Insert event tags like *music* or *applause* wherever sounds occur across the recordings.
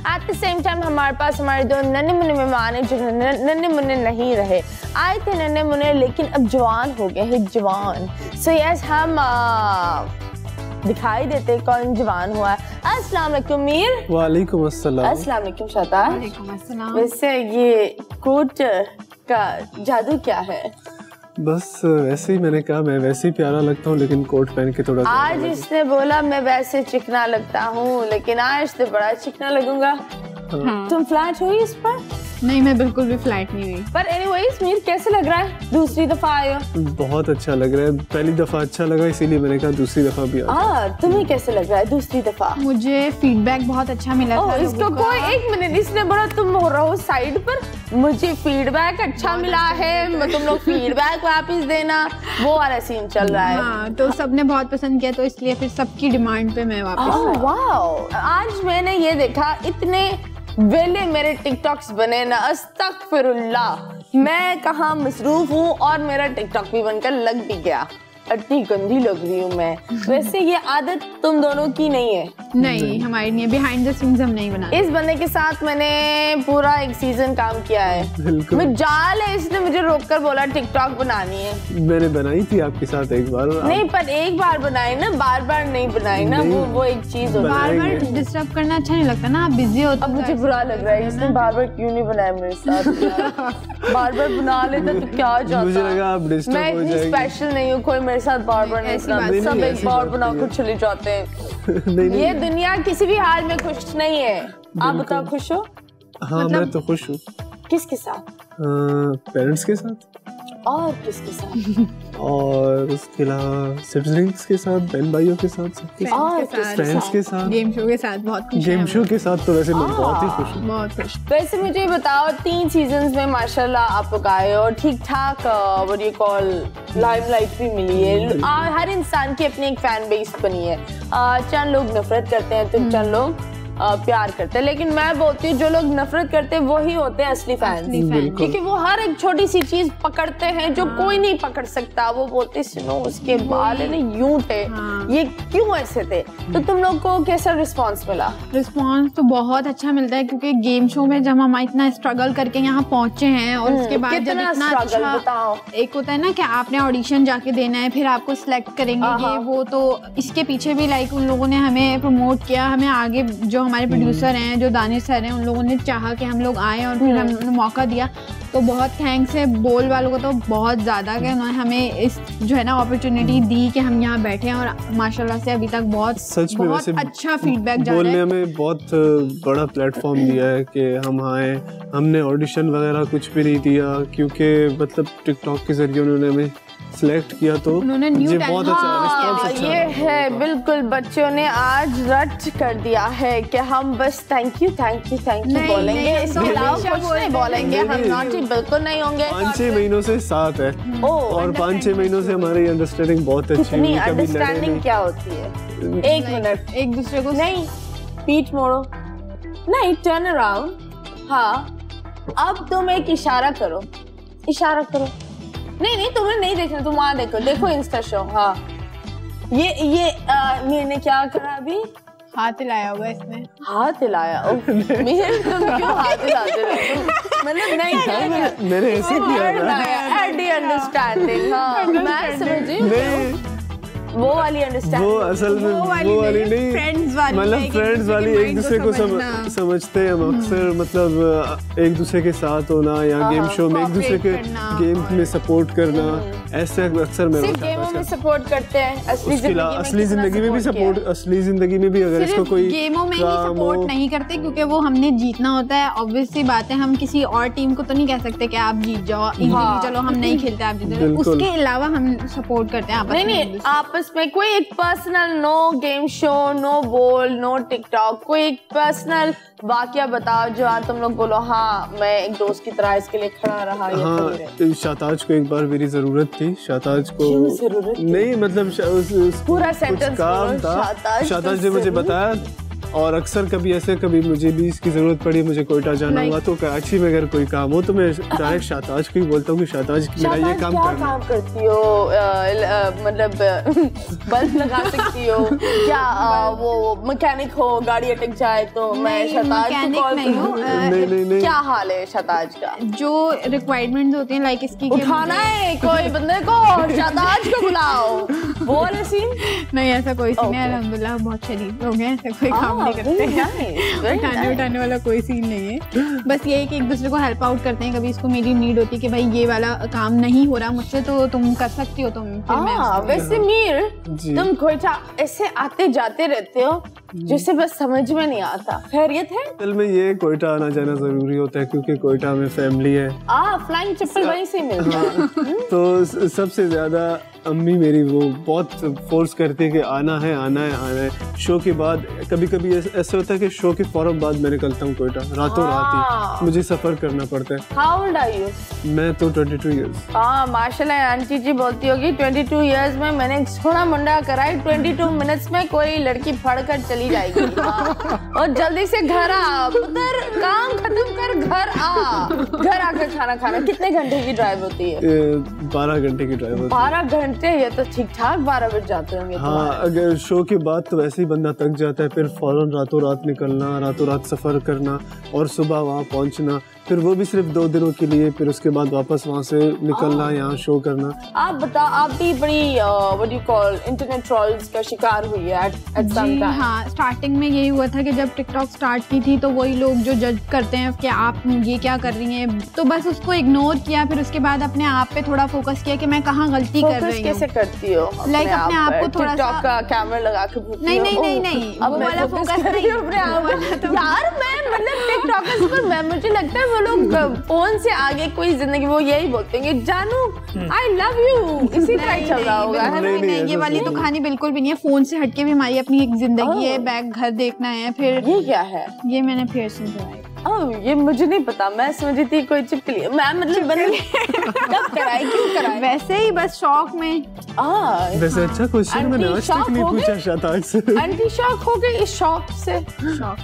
Eight the same time हमारे पास हमारे दो नन्हे मुन्ने मेहमान हैं जो नन्हे मुन्ने नहीं रहे। आए थे नन्हे मुन्ने लेकिन अब जवान हो गए हैं जवान। सो so यस हम आ, दिखाई देते कौन जवान हुआ है। अस्सलाम वालेकुम मीर। वालेकुम अस्सलाम। अस्सलाम वालेकुम शतार वालेकुम अस्सलाम। वैसे ये कोट का जादू क्या है? बस वैसे ही मैंने कहा मैं वैसे ही प्यारा लगता हूँ लेकिन कोट पहन के थोड़ा आज इसने बोला मैं वैसे चिकना लगता हूँ लेकिन आज तो बड़ा चिकना लगूँगा। हाँ। तुम फ्लैट हुई इस पर? नहीं मैं बिल्कुल भी फ्लैट नहीं हुई। पर एनीवेज मीर कैसे लग रहा है? दूसरी दफ़ा आए हो। बहुत अच्छा लग रहा है। पहली दफ़ा अच्छा लगा इसीलिए मैंने कहा दूसरी दफ़ा भी आ हाँ तुम्हें कैसे लग रहा है दूसरी दफ़ा? मुझे फीडबैक बहुत अच्छा मिला ओह था इसको कोई एक मिनट इसने बोला तुम हो रहो साइड पर। मुझे फीडबैक अच्छा मिला है। तुम लोग फीडबैक वापस देना। वो वाला सीन चल रहा है। हाँ तो सबने बहुत पसंद किया तो इसलिए फिर सबकी डिमांड पे मैं वापस आज मैंने ये देखा इतने वेले मेरे टिकटॉक्स बने ना अस्तक फिर मैं कहा मसरूफ हूँ और मेरा टिकटॉक भी बनकर लग भी गया। इतनी गंदी लग रही हूँ मैं। वैसे ये आदत तुम दोनों की नहीं है। नहीं हमारी नहीं है। बिहाइंड द सीन्स हम नहीं बनाते। इस बंदे के साथ मैंने पूरा एक सीज़न काम किया है। मैं जाल है इसने मुझे रोककर बोला टिकटॉक बनानी है। मैंने बनाई थी आपके साथ एक बार। नहीं पर एक बार बनाई ना बार बार नहीं बनाई ना वो वो एक चीज़ हो। बार बार डिस्टर्ब करना अच्छा नहीं लगता ना आप बिज़ी होते अब मुझे बुरा लग रहा है इसने बार बार क्यों नहीं बनाया मेरे साथ? *laughs* बार बार बना लेता तो क्या जाता मुझे लगा आप डिस्टर्ब मैं इतनी स्पेशल नहीं हूँ कोई मेरे साथ बार बार नहीं सब एक बार बना बनाकर चले जाते हैं। *laughs* ये दुनिया किसी भी हाल में खुश नहीं है। आप बताओ खुश हो? हाँ मतलब- मैं तो खुश हूँ। किसके साथ? पेरेंट्स के साथ। और किसके साथ? और उसके अलावा सिबलिंग्स के साथ बहन भाइयों के साथ सबके साथ और के साथ फ्रेंड्स के साथ। गेम शो के साथ बहुत खुश गेम शो के साथ तो वैसे मैं बहुत ही हाँ। खुश हूँ। बहुत खुश। वैसे मुझे बताओ तीन सीजन्स में माशाल्लाह आप लोग आए और ठीक ठाक व्हाट यू कॉल लाइमलाइट भी मिली है। हर इंसान की अपनी एक फ़ैन बेस बनी है। चंद लोग नफरत करते हैं तो चंद लोग? प्यार करते हैं। लेकिन मैं बोलती हूँ जो लोग नफरत करते हैं वही होते हैं असली फ़ैन। क्योंकि वो हर एक छोटी सी चीज़ पकड़ते हैं जो कोई नहीं पकड़ सकता। वो बोलते सुनो उसके बाल है ना यूँ थे। हाँ। ये क्यों ऐसे थे? तो तुम लोग को कैसा रिस्पॉन्स मिला? रिस्पॉन्स तो बहुत अच्छा मिलता है क्योंकि गेम शो में जब हम इतना स्ट्रगल करके यहाँ पहुँचे हैं और उसके बाद जब इतना अच्छा एक होता है ना कि आपने ऑडिशन जाके देना है फिर आपको सिलेक्ट करेंगे ये वो तो इसके पीछे भी लाइक उन लोगों ने हमें प्रमोट किया हमें आगे जो हमारे प्रोड्यूसर हैं जो दानिश सर हैं उन लोगों ने चाहा कि हम लोग आए और फिर हमें मौका दिया। तो बहुत थैंक्स है बोल वालों को तो बहुत ज़्यादा कि उन्होंने हमें इस जो है ना अपॉर्चुनिटी दी कि हम यहाँ बैठे हैं और माशाल्लाह से अभी तक बहुत सच में बहुत अच्छा फीडबैक जा रहा बोलने है। में बहुत बड़ा प्लेटफॉर्म दिया है कि हम आए। हमने ऑडिशन वगैरह कुछ भी नहीं दिया क्योंकि मतलब टिकटॉक के ज़रिए उन्होंने हमें सिलेक्ट किया तो उन्होंने बहुत अच्छा हाँ, अच्छा ये। है बिल्कुल बच्चों ने आज रट कर दिया है कि हम बस thank you thank you thank you बोलेंगे। इसके अलावा कुछ नहीं बोलेंगे हम नहीं, नॉटी बिल्कुल नहीं होंगे। पाँच छह महीनों से साथ है। और पाँच छह महीनों से हमारी अंडरस्टैंडिंग बहुत अच्छी अंडरस्टैंडिंग क्या होती है? एक मिनट एक दूसरे को नहीं पीठ मोड़ो। नहीं टर्न अराउंड हाँ अब तुम एक इशारा करो। इशारा करो। नहीं नहीं तुम्हें नहीं देखना तुम वहाँ देखो। देखो इंस्टा शो हाँ। ये ये मैंने क्या करा अभी? हाथ हिलाया होगा इसने। हाथ हिलाया? *laughs* मेरे तुम क्यों हाथ हिलाते रहे मतलब नहीं मैंने मैंने ऐसे किया था। एडी अंडरस्टैंडिंग हाँ। मैं समझी। हूँ। नहीं। वो वाली अंडरस्टैंडिंग वो असल में वो वो वाली नहीं, friends वाली, मतलब एक फ्रेंड्स दूसरे वाली के एक दूसरे को। समझते हैं हम अक्सर मतलब एक दूसरे के साथ होना या गेम शो में एक दूसरे के गेम में सपोर्ट करना ऐसे अक्सर मैं सिर्फ़ गेमों में सपोर्ट करते हैं असली ज़िंदगी असली ज़िंदगी में भी? सपोर्ट असली ज़िंदगी में भी अगर इसको कोई गेमों में ही सपोर्ट नहीं करते क्योंकि वो हमने जीतना होता है। ऑब्वियस सी बात है हम किसी और टीम को तो नहीं कह सकते कि आप जीत जाओ हाँ। चलो हम नहीं खेलते आप जीते उसके अलावा हम सपोर्ट करते हैं आपस में आपस में कोई एक personal no game show no बोल नो टिकटॉक कोई एक पर्सनल वाक्य बताओ जो आज तुम लोग बोलो हाँ मैं एक दोस्त की तरह इसके लिए खड़ा रहा हाँ, तो शाताज को एक बार मेरी ज़रूरत थी। शाताज को ज़रूरत नहीं मतलब शा- उस, उस, पूरा सेंटेंस sentence काम था। शाताज ने मुझे बताया और अक्सर कभी ऐसे कभी मुझे भी इसकी ज़रूरत पड़ी मुझे कोयटा जाना हुआ तो कराची में अगर कोई काम हो तो मैं डायरेक्ट *laughs* शाहताज को ही बोलता हूँ कि शाहताज मेरा ये काम क्या काम करती हो? मतलब *laughs* बल्ब लगा सकती हो? क्या *laughs* वो मैकेनिक हो गाड़ी अटक जाए तो मैं शताज को कॉल नहीं हूँ, नहीं नहीं क्या हाल है शताज का? जो रिक्वायरमेंट्स होती हैं लाइक इसकी उठाना है कोई बंदे को शताज को बुलाओ। वो वाला सीन नहीं ऐसा कोई सीन नहीं Okay. अल्हम्दुलिल्लाह बहुत शरीफ लोग हैं ऐसा कोई Ah, काम नहीं करते *laughs* हैं। उठाने उठाने वाला कोई सीन नहीं है। बस ये है कि एक दूसरे को हेल्प आउट करते हैं कभी इसको मेरी नीड होती है कि भाई ये वाला काम नहीं हो रहा मुझसे तो तुम कर सकती हो तुम फिर मैं हाँ वैसे मीर तुम कोयटा ऐसे आते जाते रहते हो जिससे बस समझ में नहीं आता। खैरियत है? असल में ये कोयटा आना जाना ज़रूरी होता है क्योंकि कोयटा में फैमिली है। आ फ्लाइंग चप्पल वहीं से मिलता है। *laughs* तो सबसे ज़्यादा अम्मी मेरी वो बहुत फोर्स करती है कि आना है आना है आना है। शो के बाद कभी कभी ऐस- होता है कि शो के फ़ौरन बाद मैं निकलता हूँ कोयटा। रातों रात हाँ। ही। मुझे सफ़र करना पड़ता है। हाउ ओल्ड आर यू मैं तो 22 इयर्स हाँ माशाल्लाह आंटी जी बोलती होगी 22 इयर्स में मैंने सोना मुंडा कराई 22 मिनट्स में कोई लड़की फड़ कर चली जाएगी। हाँ। और जल्दी से घर आ पुत्र काम खत्म कर घर आ। घर आकर खाना खाना। कितने घंटे की ड्राइव होती है? बारह घंटे की ड्राइव होती है। बारह घंटे ये तो ठीक ठाक बारह बज जाते होंगे हाँ अगर शो के बाद तो वैसे ही बंदा थक जाता है, फिर फ़ौरन रातों रात निकलना, रातों रात सफ़र करना और सुबह वहाँ पहुँचना। फिर वो भी सिर्फ़ दो दिनों के लिए फिर उसके बाद वापस वहाँ से निकलना यहाँ शो करना। आप बताओ आप भी बड़ी what you call internet trolls का शिकार हुई है at, at जी हाँ स्टार्टिंग में यही हुआ था कि जब टिकटॉक स्टार्ट की थी तो वही लोग जो जज करते हैं कि आप ये क्या कर रही हैं तो बस उसको इग्नोर किया फिर उसके बाद अपने आप पे थोड़ा फोकस किया कि मैं कहाँ गलती कर फोकस रही कैसे हूँ करती हो? Like अपने आप को थोड़ा सा- कैमरा लगा के नहीं, नहीं, नहीं, नहीं, अब वो वाला focus कर नहीं। तो- यार मैं मतलब टिकटॉकर्स पर मैं मुझे लगता है वो लोग फ़ोन से आगे कोई ज़िंदगी वो यही बोलते हैं जानू आई लव यू इसी तरह ही चल रहा होगा। नहीं, नहीं, नहीं, नहीं, ये वाली तो। कहानी बिल्कुल भी नहीं है फ़ोन से हटके भी हमारी अपनी एक ज़िंदगी है बैग घर देखना है फिर ये क्या है? ये मैंने फिर से कराई ओह ये मुझे नहीं पता मैं समझी थी कोई चिपकली मैं मतलब बंद *laughs* कब कराई क्यों कराई? वैसे ही बस शौक में। आ वैसे अच्छा क्वेश्चन मैंने आंटी आज तक नहीं हो? पूछा शताज से। आंटी शॉक हो गई इस शौक से। शौक।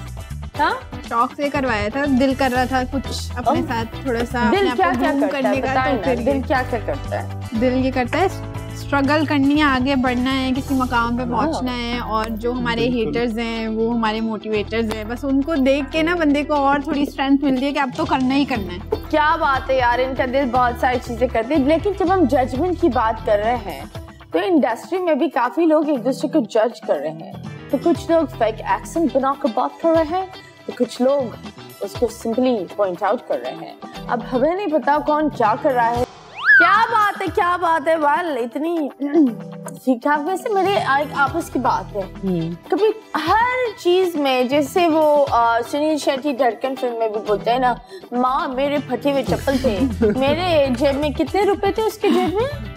हाँ? शौक से करवाया था दिल कर रहा था कुछ अपने साथ थोड़ा सा दिल क्या क्या है करने का तो फिर दिल ये- क्या क्या करता है? दिल ये करता है स्ट्रगल करनी है आगे बढ़ना है किसी मकाम पे। पहुँचना है और जो हमारे हेटर्स हैं वो हमारे मोटिवेटर्स हैं बस उनको देख के ना बंदे को और थोड़ी स्ट्रेंथ मिलती है कि अब तो करना ही करना है। क्या बात है यार इनका दिल बहुत सारी चीज़ें करते हैं लेकिन जब हम जजमेंट की बात कर रहे हैं तो इंडस्ट्री में भी काफ़ी लोग एक दूसरे को जज कर रहे हैं। तो कुछ लोग फेक एक्सेंट बना कर बात कर रहे हैं तो कुछ लोग उसको सिंपली पॉइंट आउट कर रहे हैं। अब हमें नहीं पता कौन क्या कर रहा है। क्या बात है क्या बात है? वाल इतनी *clears throat* ठीक ठाक वैसे मेरे एक आपस की बात है। कभी हर चीज़ में जैसे वो सुनील शेट्टी धड़कन फ़िल्म में भी बोलते हैं ना माँ मेरे फटे हुए चप्पल थे। *laughs* मेरे जेब में कितने रुपए थे उसके जेब में?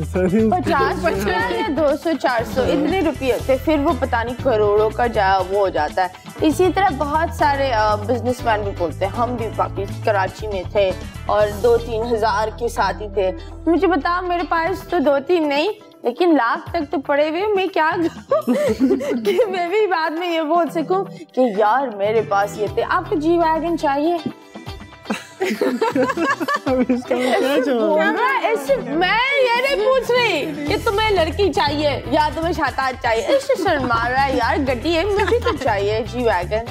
पचास पचास या दो सौ चार सौ इतने रुपये होते फिर वो पता नहीं करोड़ों का जा वो हो जाता है। इसी तरह बहुत सारे बिजनेसमैन भी बोलते हैं। हम भी बाकी कराची में थे और दो तीन हज़ार के साथ ही थे। मुझे बताओ, मेरे पास तो दो तीन नहीं, लेकिन लाख तक तो पड़े हुए मैं क्या *laughs* कि मैं भी बाद में ये बोल सकूँ कि यार, मेरे पास ये थे। आपको जी वैगन चाहिए? मैं ये नहीं पूछ रही कि तुम्हें लड़की चाहिए या तुम्हें शाताज चाहिए रहा है यार गड्डी है मुझे तो चाहिए जी वैगन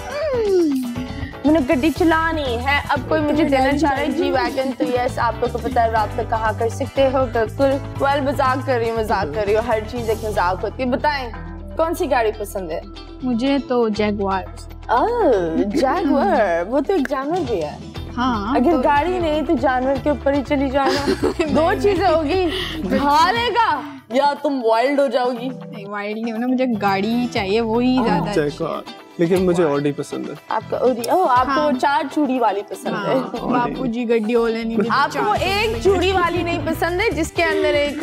मैंने गड्डी चलानी है अब कोई मुझे देना चाह रहा है जी वैगन तो यस आप लोग को पता है रात तक कहाँ कर सकते हो बिल्कुल वेल मज़ाक कर रही मज़ाक कर रही हूँ हर चीज़ एक मज़ाक होती है बताएँ कौन सी गाड़ी पसंद है मुझे तो जैगवार जैगवर वो तो एक जानवर भी है। हाँ अगर तो गाड़ी नहीं तो जानवर के ऊपर ही चली जाना। *laughs* दो चीज़ें होगी *laughs* खा लेगा या तुम वाइल्ड हो जाओगी। नहीं वाइल्ड नहीं होना मुझे गाड़ी चाहिए वो ही ज़्यादा अच्छी है। जयकार लेकिन मुझे ऑडी पसंद है। आपका ओडी ओ आपको हाँ। चार चूड़ी वाली पसंद हाँ, है। बापू जी गड्डी ओले नहीं आपको एक चूड़ी वाली नहीं पसंद है जिसके अंदर एक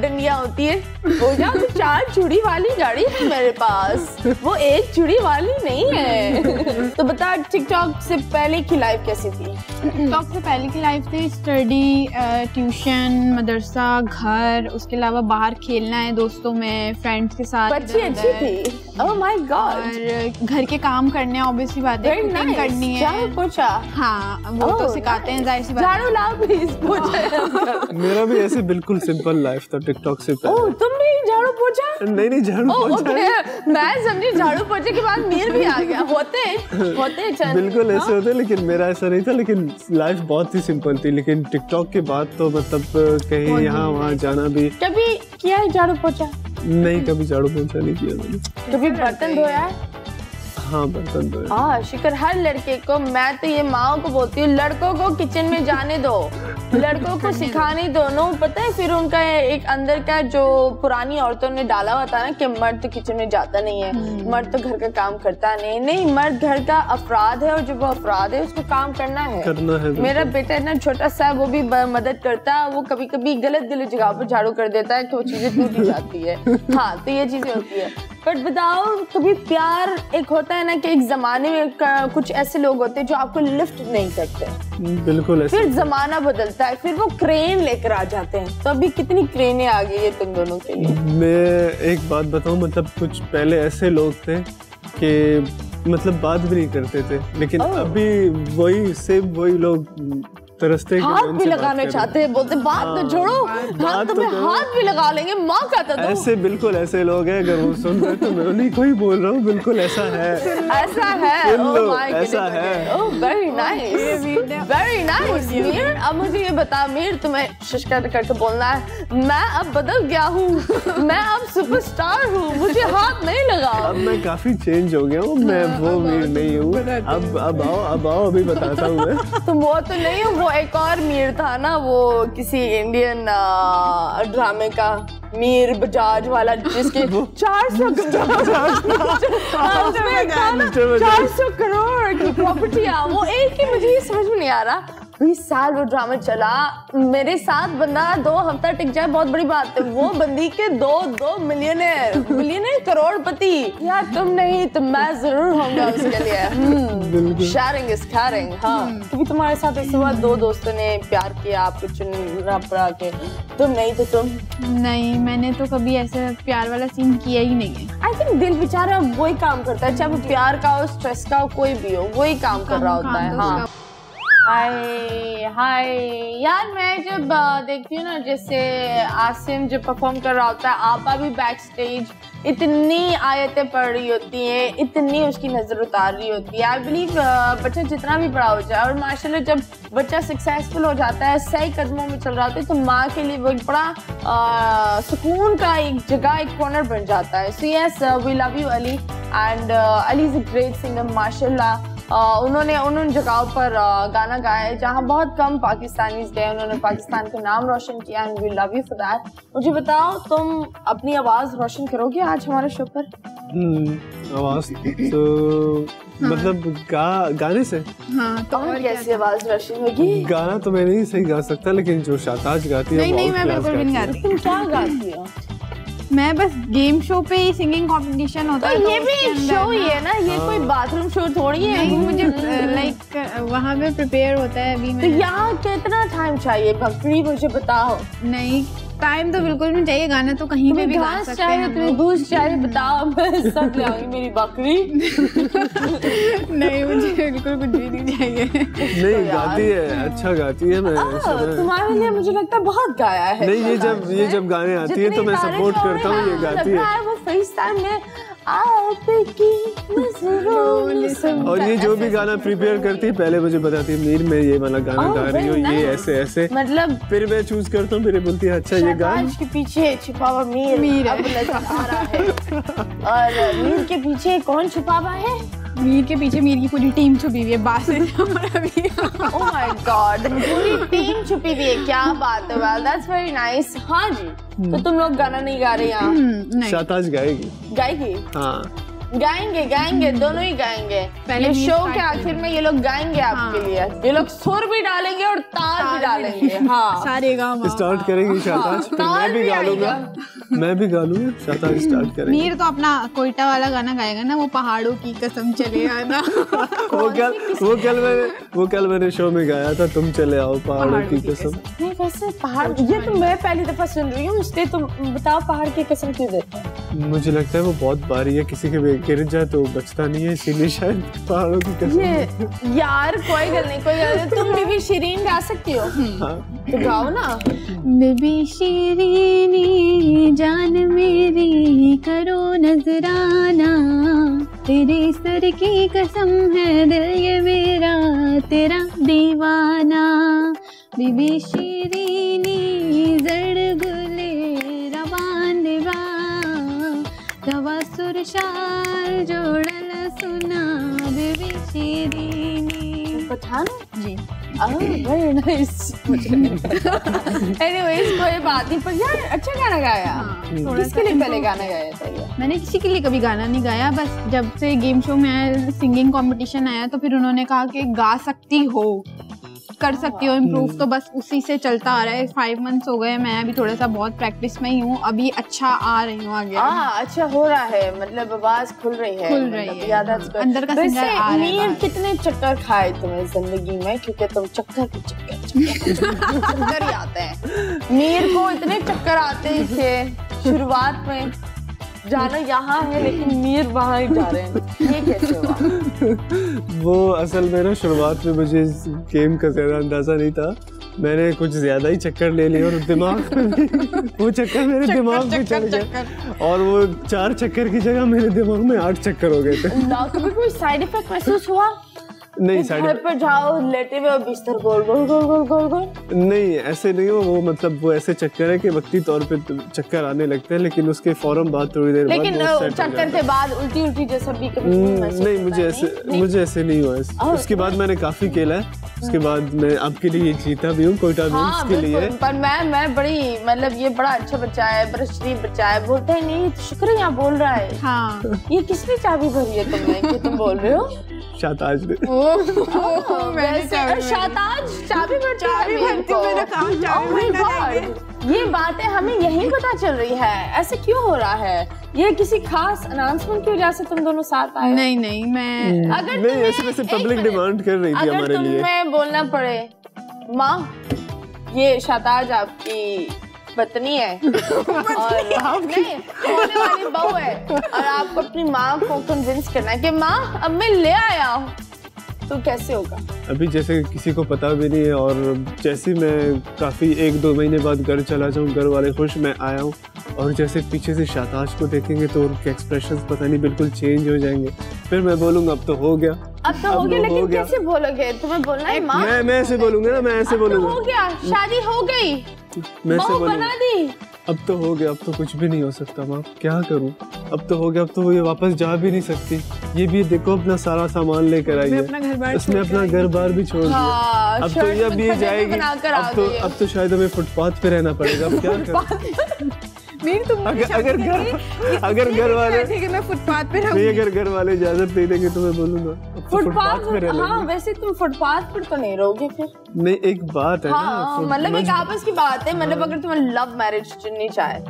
डंडिया होती है। हो जा तो चार चूड़ी वाली गाड़ी है मेरे पास। वो एक चूड़ी वाली नहीं है। तो बता टिकटॉक से पहले की लाइफ कैसी थी? टिकटॉक से पहले की लाइफ थी स्टडी ट्यूशन मदरसा घर उसके अलावा बाहर खेलना है दोस्तों में फ्रेंड्स के साथ अच्छी अच्छी उधर। थी ओह माय गॉड और घर के काम करने हैं ऑब्वियसली बात है कुकिंग करनी है। झाड़ू पोछा। हाँ वो oh, तो Oh, सिखाते हैं ज़ाहिर सी बात है। झाड़ू लाओ प्लीज़ पोछा। मेरा भी ऐसे बिल्कुल सिंपल लाइफ था टिकटॉक से ओह पहले तुम भी झाड़ू पोछा? नहीं नहीं झाड़ू ओह पोछा। ओके मैं समझी झाड़ू पोछे के बाद मीर भी आ गया। होते होते हैं चंद बिल्कुल ऐसे हाँ? होते लेकिन मेरा ऐसा नहीं था लेकिन लाइफ बहुत ही सिंपल थी। लेकिन टिकटॉक के बाद तो मतलब कहीं यहाँ वहाँ जाना भी कभी किया है झाड़ू पोछा? नहीं कभी झाड़ू पोछा नहीं किया मैंने। कभी बर्तन धोया है? हाँ बर्तन धोए हाँ शिकर हर लड़के को मैं तो ये माओ को बोलती हूँ लड़कों को किचन में जाने दो लड़कों को सिखाने दो नो पता है फिर उनका एक अंदर का जो पुरानी औरतों ने डाला हुआ था ना कि मर्द तो किचन में जाता नहीं है मर्द तो घर का काम करता नहीं नहीं मर्द घर का अपराध है और जो वो अपराध है उसको काम करना है। करना है मेरा बेटा इतना छोटा सा वो भी मदद करता है वो कभी कभी गलत गलत जगह पर झाड़ू कर देता है कि वो चीज़ें टूट जाती है। *laughs* हाँ तो ये चीज़ें होती है। बट बताओ कभी प्यार एक होता है ना कि एक जमाने में कुछ ऐसे लोग होते हैं जो आपको लिफ्ट नहीं करते। बिल्कुल फिर जमाना बदलता है फिर वो क्रेन लेकर आ जाते हैं। तो अभी कितनी क्रेने आ गई है तुम दोनों के लिए? मैं एक बात बताऊँ मतलब कुछ पहले ऐसे लोग थे कि मतलब बात भी नहीं करते थे लेकिन। अभी वही सेम वही लोग तरसते हैं हाथ भी लगाने। चाहते हैं बोलते बात तो हाँ, छोड़ो हाथ तो तुम्हें हाथ भी लगा लेंगे माँ का तो। दो ऐसे बिल्कुल ऐसे लोग हैं अगर वो सुन रहे तो मैं उन्हीं को ही बोल रहा हूँ बिल्कुल ऐसा है। ऐसा है? oh ऐसा है। very nice. very nice Mir अब मुझे ये बता मीर तुम्हें शिशकर करके बोलना है। मैं अब बदल गया हूँ। मैं अब सुपरस्टार हूँ। मुझे हाथ नहीं लगा अब मैं काफ़ी चेंज हो गया हूँ। मैं वो मीर नहीं हूँ। अब अब आओ अब आओ अभी बताता हूँ मैं। *laughs* तुम वो तो नहीं हो वो एक और मीर था ना वो किसी इंडियन ड्रामे का मीर बजाज वाला जिसके *laughs* चार सौ *laughs* *laughs* चार सौ करोड़। की प्रॉपर्टी वो एक ही मुझे समझ में नहीं आ रहा। बीस साल वो ड्रामा चला मेरे साथ बंदा दो हफ़्ता टिक जाए बहुत बड़ी बात है। वो बंदी के दो दो मिलियनर मिलियनर करोड़पति। यार तुम नहीं तो मैं ज़रूर होऊँगा उसके लिए। शेयरिंग इज़ कैरिंग हाँ। क्योंकि तुम्हारे साथ ऐसा हुआ दो दोस्तों ने प्यार किया आपको चुनना पड़ा के। तुम नहीं तो तुम। नहीं मैंने तो कभी ऐसा प्यार वाला सीन किया ही नहीं है। आई थिंक दिल बेचारा वही काम करता है चाहे वो प्यार का हो स्ट्रेस का हो कोई भी हो वही काम कर रहा होता है तो हाँ। हाय हाय। यार मैं जब देखती हूँ ना जैसे आसिम जब परफॉर्म कर रहा होता है आपा भी बैक स्टेज इतनी आयतें पढ़ रही होती हैं इतनी उसकी नज़र उतार रही होती है। आई बिलीव बच्चा जितना भी बड़ा हो जाए और माशाल्लाह जब बच्चा सक्सेसफुल हो जाता है सही कदमों में चल रहा होता है तो माँ के लिए वो एक बड़ा अ, सुकून का एक जगह एक कॉर्नर बन जाता है। So yes we love you Ali. And Ali is a great singer माशाल्लाह। उन्होंने उन उन जगहों पर गाना गाया है जहाँ बहुत कम पाकिस्तानी गए उन्होंने पाकिस्तान का नाम रोशन किया and we love you for that मुझे बताओ तुम अपनी आवाज़ रोशन करोगे आज हमारे शो पर? हम्म, आवाज़ तो मतलब गा गाने से। हाँ तो और कैसी आवाज़ रोशन होगी? गाना तो मैं नहीं सही गा सकता लेकिन जो शाताज गाती है नहीं नहीं मैं बिल्कुल भी नहीं गाती है। गाती। तुम क्या गाती हो? मैं बस गेम शो पे ही सिंगिंग कंपटीशन होता तो है ये भी एक शो ही है ना ये कोई बाथरूम शो थोड़ी है? नहीं मुझे लाइक वहाँ पे प्रिपेयर होता है अभी तो यहाँ कितना टाइम चाहिए? बकरी मुझे बताओ। नहीं टाइम तो बिल्कुल नहीं चाहिए गाना तो कहीं पे भी गा सकते हैं। दूध चाहिए बताओ मैं सब ले आऊँगी मेरी बकरी। नहीं मुझे बिल्कुल कुछ भी नहीं चाहिए। नहीं गाती है अच्छा गाती है मैं। तुम्हारे लिए मुझे लगता है बहुत गाया है। नहीं ये जब ये जब गाने आती है तो मैं सपोर्ट करता हूँ ये गाती है। वो फ़र्स्ट टाइम में आपकी नज़रों और ये जो भी गाना प्रिपेयर करती है पहले मुझे बताती है मीर मैं ये वाला गाना गा रही हूँ ये ऐसे ऐसे। मतलब फिर मैं चूज़ करता हूँ फिर बोलती है अच्छा ये गाना के पीछे छुपा हुआ मीर मीर अब नज़र आ रहा है। और मीर के पीछे कौन छुपा हुआ है? मीर के पीछे मीर की पूरी टीम छुपी हुई है बात और अभी। ओह माय गॉड पूरी टीम छुपी हुई है क्या बात है वेल दैट्स वेरी नाइस हाँ जी तो तुम लोग गाना नहीं गा रहे यहाँ? हम्म, नहीं। शाताज गाएगी। गाएगी? हाँ। गाएँगे गाएँगे दोनों ही गाएँगे। पहले ये शो के आखिर में ये लोग गाएँगे हाँ। आपके हाँ। लिए। ये लोग सुर भी डालेंगे और ताल भी डालेंगे। हाँ। सारे गाँव स्टार्ट करेंगे शाताज फिर मैं भी गा लूँगा। मैं भी गा लूँगा। शाताज स्टार्ट करेंगे। मीर तो अपना कोयटा वाला गाना गाएगा ना वो पहाड़ों की कसम चले आना। *laughs* वो कल वो कल मैंने वो कल मैंने शो में गाया था तुम चले आओ पहाड़ों की कसम। नहीं वैसे पहाड़ ये तो मैं पहली दफ़ा सुन रही हूँ इसलिए तुम बताओ पहाड़ की कसम क्यों देते मुझे लगता है वो बहुत भारी है किसी के भी गिर जाए तो बचता नहीं है इसीलिए शायद पहाड़ों की कसम ये यार कोई गल नहीं कोई गल नहीं। तुम *laughs* भी, भी शिरीन गा सकती हो। हाँ। तो गाओ ना। बेबी शीरीनी जान मेरी करो नजराना। तेरे सर की कसम है दिल ये मेरा तेरा दीवाना। बीबी शीरीनी तवा सुरशाल जोड़ल सुना बेबी पठान? जी. कोई बात नहीं पर यार अच्छा गाना गाया। किसके लिए पहले गाना गाया था ये? मैंने किसी के लिए कभी गाना नहीं गाया बस जब से गेम शो में सिंगिंग कंपटीशन आया तो फिर उन्होंने कहा कि गा सकती हो। कर सकती हो इम्प्रूव तो बस उसी से चलता आ रहा है। फाइव मंथ्स हो गए मैं अभी थोड़ा सा बहुत प्रैक्टिस में ही हूँ। अभी अच्छा आ रही हूँ आगे। हाँ अच्छा हो रहा है मतलब आवाज़ खुल रही है खुल मतलब, रही है, हाँ। अंदर का सिंगर आ रहा है कितने चक्कर खाए तुम्हें ज़िंदगी में? क्योंकि तुम चक्कर के चक्कर *laughs* ही आते हैं। मीर को इतने चक्कर आते थे शुरुआत में जाना यहाँ है लेकिन मीर वहाँ ही जा रहे हैं। ये कैसे हुआ? वो असल में ना शुरुआत में मुझे इस गेम का ज़्यादा अंदाज़ा नहीं था। मैंने कुछ ज़्यादा ही चक्कर ले लिए और दिमाग में वो चक्कर मेरे चक्कर, दिमाग में चल गया और वो चार चक्कर की जगह मेरे दिमाग में आठ चक्कर हो गए थे। कोई साइड इफ़ेक्ट महसूस हुआ? नहीं घर साइड पर जाओ लेटे हुए और बिस्तर गोल गोल गोल गोल गोल गोल। नहीं ऐसे नहीं हो वो मतलब वो ऐसे चक्कर है कि वक्ती तौर पे तो चक्कर आने लगते हैं लेकिन उसके फ़ौरन बाद थोड़ी देर लेकिन वो चक्कर के बाद उल्टी उल्टी जैसा भी कभी हम्म, नहीं मुझे ऐसे मुझे ऐसे नहीं हुआ उसके बाद मैंने काफ़ी खेला है। उसके बाद मैं आपके लिए जीता भी हूँ कोयटा हाँ के लिए। पर मैं मैं बड़ी मतलब ये बड़ा अच्छा बच्चा है बड़ा शरीफ बच्चा है बोलता है नहीं शुक्र यहाँ बोल रहा है। हाँ। ये किसने चाबी भरी है तुमने कि तुम बोल रहे हो? *laughs* शाताज ने। ओह, मैंने वैसे चाबी भरी। शाताज चाबी भरती चाबी भरती को। मैंने चाबी Oh भरना God, ये बातें हमें यही पता चल रही है। ऐसे क्यों हो रहा है? ये किसी खास अनाउंसमेंट की वजह से तुम दोनों साथ आए? नहीं नहीं मैं अगर नहीं तुम्हें- ऐसे वैसे पब्लिक डिमांड कर रही थी हमारे लिए। तुम्हें बोलना पड़े माँ ये शाताज आपकी पत्नी है। *laughs* और नहीं होने वाली बहू है। और आपको अपनी माँ को कन्विंस करना है कि माँ अब मैं ले आया हूँ। तो कैसे होगा? अभी जैसे किसी को पता भी नहीं है और जैसे मैं काफ़ी एक दो महीने बाद घर चला जाऊँ घर वाले खुश मैं आया हूँ। और जैसे पीछे से शाताज को देखेंगे तो उनके एक्सप्रेशन पता नहीं बिल्कुल चेंज हो जाएँगे। फिर मैं बोलूँगा अब तो हो गया। अब तो अब हो अब गया हो लेकिन गया। कैसे बोलोगे? तुम्हें बोलना है माँ? मैं मैं ऐसे बोलूँगा ना मैं ऐसे तो हो गया शादी हो गई। मैं बना दी। अब तो हो गया अब तो कुछ भी नहीं हो सकता माँ। क्या करूँ? अब तो हो गया अब तो ये वापस जा भी नहीं सकती। ये भी देखो अपना सारा सामान लेकर आई है। उसने अपना घर बार भी छोड़ दिया। हाँ, अब तो ये अब ये जाएगी। अब तो अब तो शायद हमें फुटपाथ पे रहना पड़ेगा। अब क्या करें? *laughs* मीर तुम अगर अगर घर अगर घर वाले कहते कि मैं फुटपाथ पे रहूँगी अगर घर वाले इजाज़त नहीं देंगे तो मैं बोलूँगा। तो फुटपाथ पे हाँ वैसे तुम फुटपाथ पर तो नहीं रहोगे फिर। नहीं एक बात है हाँ मतलब एक आपस की बात है मतलब अगर तुम्हें लव मैरिज चुननी चाहे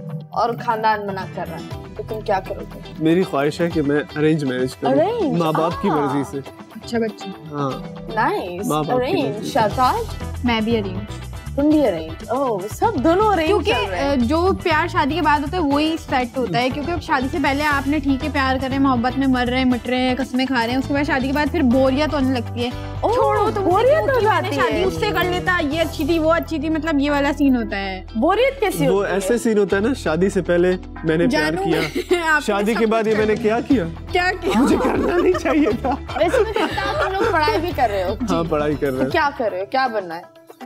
और खानदान मना कर रहा है तो तुम क्या करोगे? मेरी ख्वाहिश है कि मैं अरेंज मैरिज करूँ? माँ बाप की Ah. मर्ज़ी से। अच्छा बच्चा। हाँ। नाइस अरेंज मर्ज़ी। मैं भी अरेंज तुम भी सब दोनों क्योंकि जो प्यार शादी के बाद होता है वही सेट होता है। क्योंकि शादी से पहले आपने ठीक है प्यार कर रहे हैं मोहब्बत में मर रहे हैं मिट रहे हैं कसमें खा रहे हैं उसके बाद शादी के बाद फिर बोरियत होने लगती है। ओह, छोड़ो तुम बोरियत हो जाती शादी उससे कर लेता ये अच्छी थी वो अच्छी थी मतलब ये वाला सीन होता है। बोरियत कैसी वो ऐसे सीन होता है ना शादी से पहले मैंने प्यार किया *laughs* शादी के बाद ये मैंने क्या किया? क्या किया? मुझे करना नहीं चाहिए था। वैसे मैं कहता हूँ तुम लोग पढ़ाई भी कर रहे हो। हाँ पढ़ाई कर रहे हो। क्या कर रहे हो? क्या बनना हैं?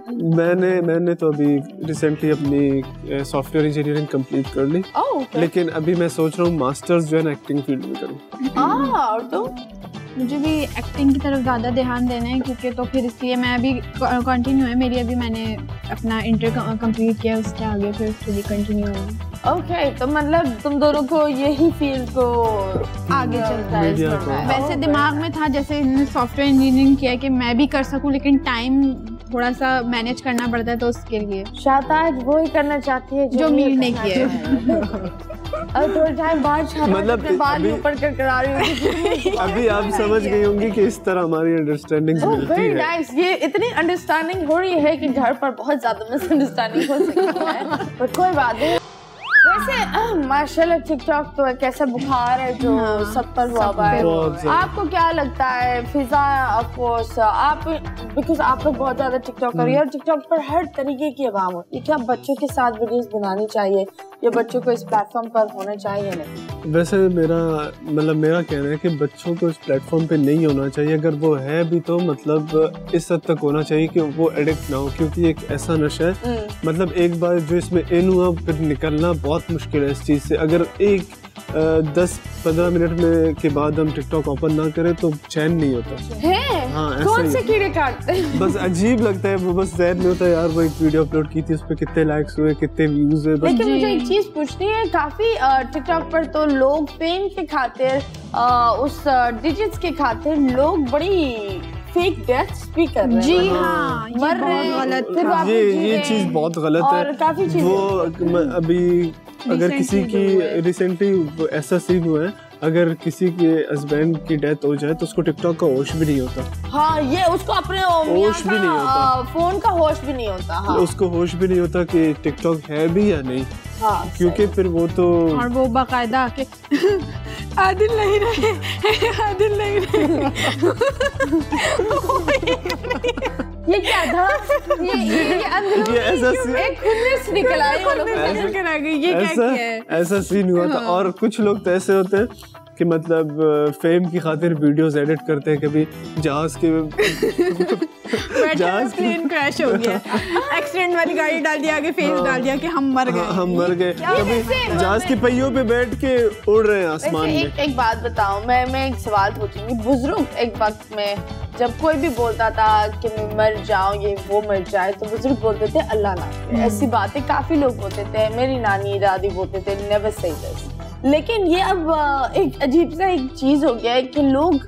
मैंने मैंने तो अभी रिसेंटली अपनी सॉफ्टवेयर इंजीनियरिंग कंप्लीट कर ली। ओह ओके लेकिन अभी मैं सोच रहा हूँ मास्टर्स जो है ना एक्टिंग फ़ील्ड में करूँ। और तुम मुझे भी एक्टिंग की तरफ़ ज़्यादा ध्यान देना है क्योंकि तो फिर इसलिए मैं अभी कंटिन्यू है। मेरी अभी मैंने अपना इंटर कंप्लीट किया उसके आगे फिर उसके लिए कंटिन्यू है। ओके तो मतलब तुम दोनों को यही फ़ील्ड को आगे चलता है। वैसे Oh, दिमाग में था जैसे इन्होंने सॉफ्टवेयर इंजीनियरिंग किया कि मैं भी कर सकूँ लेकिन टाइम थोड़ा सा मैनेज करना पड़ता है तो उसके लिए। शाताज वो ही करना चाहती है जो मीर ने किया। और थोड़े टाइम बाद मतलब बाल ऊपर कर करा रही है *laughs* अभी आप समझ गई होंगी कि इस तरह हमारी अंडरस्टैंडिंग ओह मिलती है। नाइस ये इतनी अंडरस्टैंडिंग हो रही है कि घर पर बहुत ज़्यादा मिसअंडरस्टैंडिंग हो सकती है। *laughs* पर कोई बात नहीं। वैसे माशाल्लाह टिकटॉक तो एक ऐसा बुखार है जो हाँ, सब पर हुआ है। आपको क्या लगता है फिजा ऑफ़ कोर्स आप बिकॉज़ आप लोग बहुत ज़्यादा टिकटॉक कर और टिकटॉक पर हर तरीके की आवाम होती है क्या बच्चों के साथ वीडियोस बनानी चाहिए? या बच्चों को इस प्लेटफॉर्म पर होना चाहिए नहीं? वैसे मेरा मतलब मेरा कहना है कि बच्चों को इस प्लेटफॉर्म पे नहीं होना चाहिए। अगर वो है भी तो मतलब इस हद तक होना चाहिए कि वो एडिक्ट ना हो क्योंकि एक ऐसा नशा है। हम्म। मतलब एक बार जो इसमें इन हुआ फिर निकलना बहुत मुश्किल है इस चीज़ से। अगर एक दस पंद्रह मिनट में के बाद हम टिकटॉक ओपन ना करें तो चैन नहीं होता। है? हाँ, ऐसा कौन से कीड़े काटते हैं *laughs* बस अजीब लगता है वो बस जहन में होता यार वो एक वीडियो अपलोड की थी उस पर कितने लाइक्स हुए कितने व्यूज़ हुए बस। लेकिन मुझे एक चीज़ पूछनी है काफ़ी टिकटॉक पर तो लोग फेम के खातिर उस डिजिट्स के खातिर लोग बड़ी फेक डेथ्स भी कर रहे जी मतलब हाँ ये मर रहे बहुत हैं, गलत ये ये चीज़ बहुत गलत और है काफ़ी चीज़ें वो अभी अगर किसी की। रिसेंटली ऐसा सीन हुआ है अगर किसी के हस्बैंड की डेथ हो जाए तो उसको टिकटॉक का होश भी नहीं होता। हाँ ये उसको अपने होश भी नहीं होता। फ़ोन का होश भी नहीं होता हाँ। उसको होश भी नहीं होता कि टिकटॉक है भी या नहीं। हाँ क्योंकि फिर वो तो और वो बाकायदा आके आदिल नहीं रहे आदिल नहीं रहे। *laughs* ये क्या था? ये ये, ये *laughs* ऐसा सी- एक खुन्नस निकल आई। वो लोग ऐसा- करा गई ये क्या किया है? ऐसा सीन हुआ था। और कुछ लोग तो ऐसे होते हैं कि मतलब फेम की खातिर वीडियोस एडिट करते हैं कभी। जहाज़ के जहाज़ की प्लेन क्रैश हो गया। एक्सीडेंट वाली गाड़ी डाल दिया आगे फेस डाल दिया कि हम मर हाँ, गए हम मर गए। कभी जहाज़ के पहियों पे बैठ के उड़ रहे हैं आसमान में। एक एक बात बताऊँ मैं मैं एक सवाल पूछूँगी बुज़ुर्ग एक वक्त में जब कोई भी बोलता था कि मैं मर जाऊँ ये वो मर जाए तो बुज़ुर्ग बोलते थे अल्लाह ना करे। ऐसी बातें काफ़ी लोग बोलते थे मेरी नानी दादी बोलते थे नेवर से दिस लेकिन ये अब एक अजीब सा एक चीज़ हो गया है कि लोग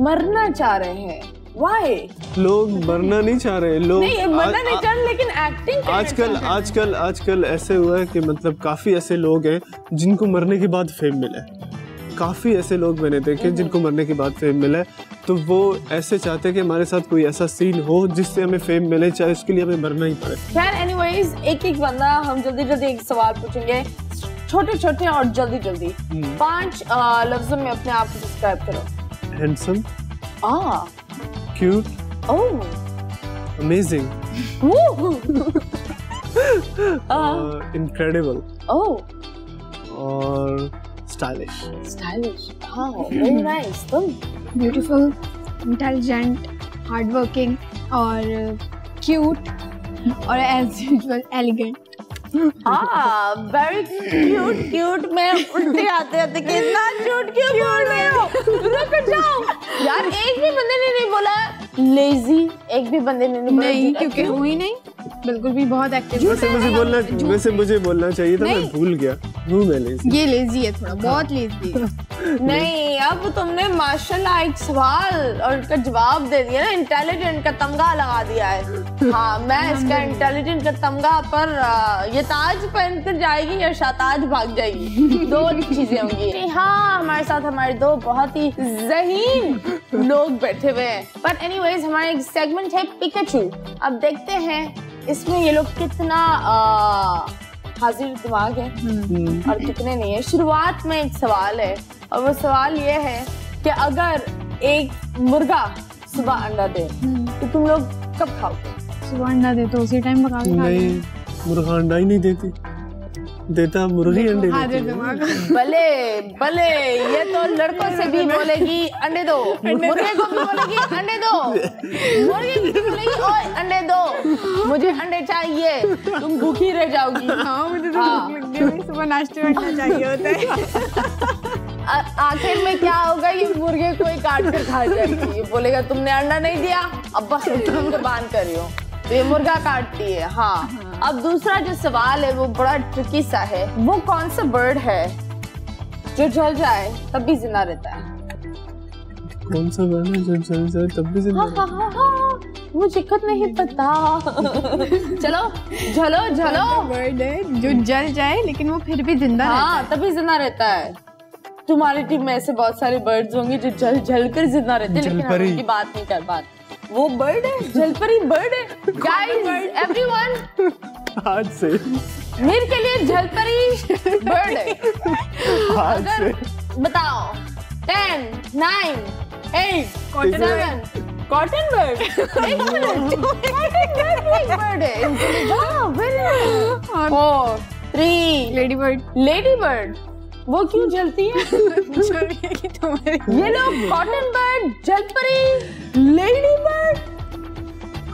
मरना चाह रहे हैं। वाई लोग मरना नहीं चाह रहे लोग नहीं मरना आ- नहीं चाह रहे लेकिन एक्टिंग आजकल आजकल आजकल ऐसे हुआ है कि मतलब काफ़ी ऐसे लोग हैं जिनको मरने के बाद फेम मिला है। काफ़ी ऐसे लोग मैंने देखे जिनको मरने के बाद फेम मिला है। तो वो ऐसे चाहते हैं कि हमारे साथ कोई ऐसा सीन हो जिससे हमें फेम मिले चाहे उसके लिए हमें मरना ही पड़े। खैर एनीवेज एक एक बंदा हम जल्दी जल्दी एक सवाल पूछेंगे। छोटे छोटे और जल्दी जल्दी हम्म। पाँच लफ्जों में अपने आप को डिस्क्राइब करो। Handsome ah. Cute oh. Amazing incredible oh, और stylish stylish. Wow, very nice. तुम। ब्यूटीफुल इंटेलिजेंट हार्ड वर्किंग और क्यूट और एज यूजुअल एलिगेंट हाँ very क्यूट cute. में उल्टे आते आते कितना क्यूट क्यों बोल रहे हो? रुक जाओ यार एक भी बंदे ने नहीं बोला। लेजी एक भी बंदे ने नहीं बोला। नहीं क्योंकि हूँ हुई नहीं। बिल्कुल भी बहुत एक्टिव वैसे मुझे बोलना वैसे मुझे बोलना चाहिए था मैं भूल गया। हूँ मैं लेजी ये लेजी है थोड़ा बहुत लेजी है। *laughs* नहीं अब तुमने माशाल्लाह एक सवाल और उसका जवाब दे दिया ना इंटेलिजेंट का तमगा लगा दिया है। हाँ मैं इसका इंटेलिजेंट का तमगा पर ये ताज पहन कर जाएगी या शाताज भाग जाएगी? दो चीज़ें होंगी। हाँ हमारे साथ हमारे दो बहुत ही जहीन लोग बैठे हुए हैं। बट एनीवेज हमारा एक सेगमेंट है पिकाचू अब देखते हैं इसमें ये लोग कितना आ, हाजिर दिमाग है। हम्म। और कितने नहीं है। शुरुआत में एक सवाल है और वो सवाल ये है कि अगर एक मुर्गा सुबह अंडा दे तो तुम लोग कब खाओगे? सुबह अंडा दे तो उसी टाइम पका नहीं मुर्गा अंडा ही नहीं देती। देता मुर्गी अंडे देती है। भले भले ये तो लड़कों से भी बोलेगी अंडे दो। मुर्गे को भी बोलेगी अंडे दो। मुर्गे को भी बोलेगी ओए अंडे दो। मुझे अंडे चाहिए तुम भूखी रह जाओगी। हाँ मुझे तो हाँ। भूख लग गई है, सुबह नाश्ते में अंडा चाहिए होता है? आखिर में क्या होगा ये मुर्गे को ही काट कर खा जाएगी। ये बोलेगा तुमने अंडा नहीं दिया अब बस तुम कुर्बान करी हो। तो ये मुर्गा काटती है हाँ। अब दूसरा जो सवाल है वो बड़ा ट्रिकी सा है। वो कौन सा बर्ड है जो जल जाए तब भी ज़िंदा रहता है? कौन सा गाना है जो जल जाए तब भी ज़िंदा हाँ, हाँ, हाँ, हाँ, मुझे खुद नहीं पता। *laughs* चलो झलो झलो बर्ड है जो जल जाए लेकिन वो फिर भी ज़िंदा हाँ तभी ज़िंदा रहता है। तुम्हारी टीम में ऐसे बहुत सारे बर्ड्स होंगे जो जल जल कर ज़िंदा रहते हैं लेकिन हम उनकी बात नहीं कर पाते। वो बर्ड है जलपरी बर्ड है गाइस एवरीवन आज से मेरे के लिए जलपरी बर्ड है आज से बताओ ten nine eight Cotton seven cotton bird एक मिनट कॉटन बर्ड एक बर्ड है हाँ very four three lady bird lady bird वो क्यों जलती है? ये लोग कॉटन बर्ड जलपरी लेडी बर्ड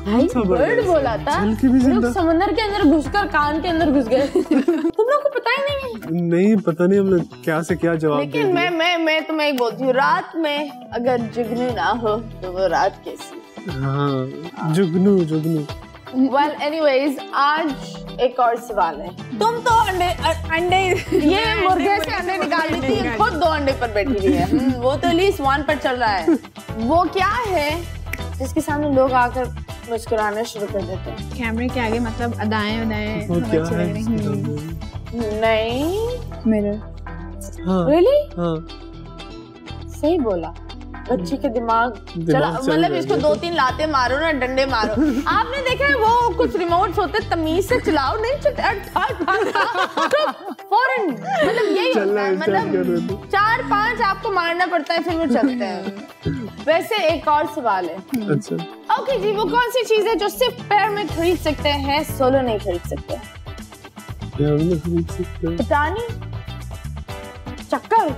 भाई बर्ड बोला था। लोग? समंदर के अंदर घुसकर कान के अंदर घुस गए। *laughs* तुम लोग को पता ही नहीं है। नहीं पता नहीं हम लोग क्या से क्या जवाब लेकिन मैं मैं मैं तुम्हें एक बोलती हूँ रात में अगर जुगनू ना हो तो वो रात कैसी? हाँ जुगनू जुगनू। वेल एनीवेज आज एक और सवाल है। तुम तो अंडे अंडे ये *laughs* मुर्गे से अंडे निकाल ली थी खुद दो अंडे पर बैठी हुई है। हम्म, वो तो एटलीस्ट वन पर चल रहा है। *laughs* वो क्या है? जिसके सामने लोग आकर मुस्कुराना शुरू कर देते हैं। कैमरे के आगे मतलब अदाएँ अदाएँ है रही हैं। नहीं। मिरर। हाँ रियली हाँ। सही बोला। बच्ची के दिमाग मतलब इसको दो तीन लाते मारो ना डंडे मारो। *laughs* आपने देखा है वो कुछ रिमोट होते तमीज से चलाओ नहीं चलते फॉरन मतलब यही होता है मतलब चार पाँच आपको मारना पड़ता है फिर वो चलते हैं। *laughs* वैसे एक और सवाल है। अच्छा। ओके जी वो कौन सी चीज़ है जो सिर्फ़ पैर में खरीद सकते हैं सोलो नहीं खरीद सकते? खरीद सकते पता नहीं। चक्कर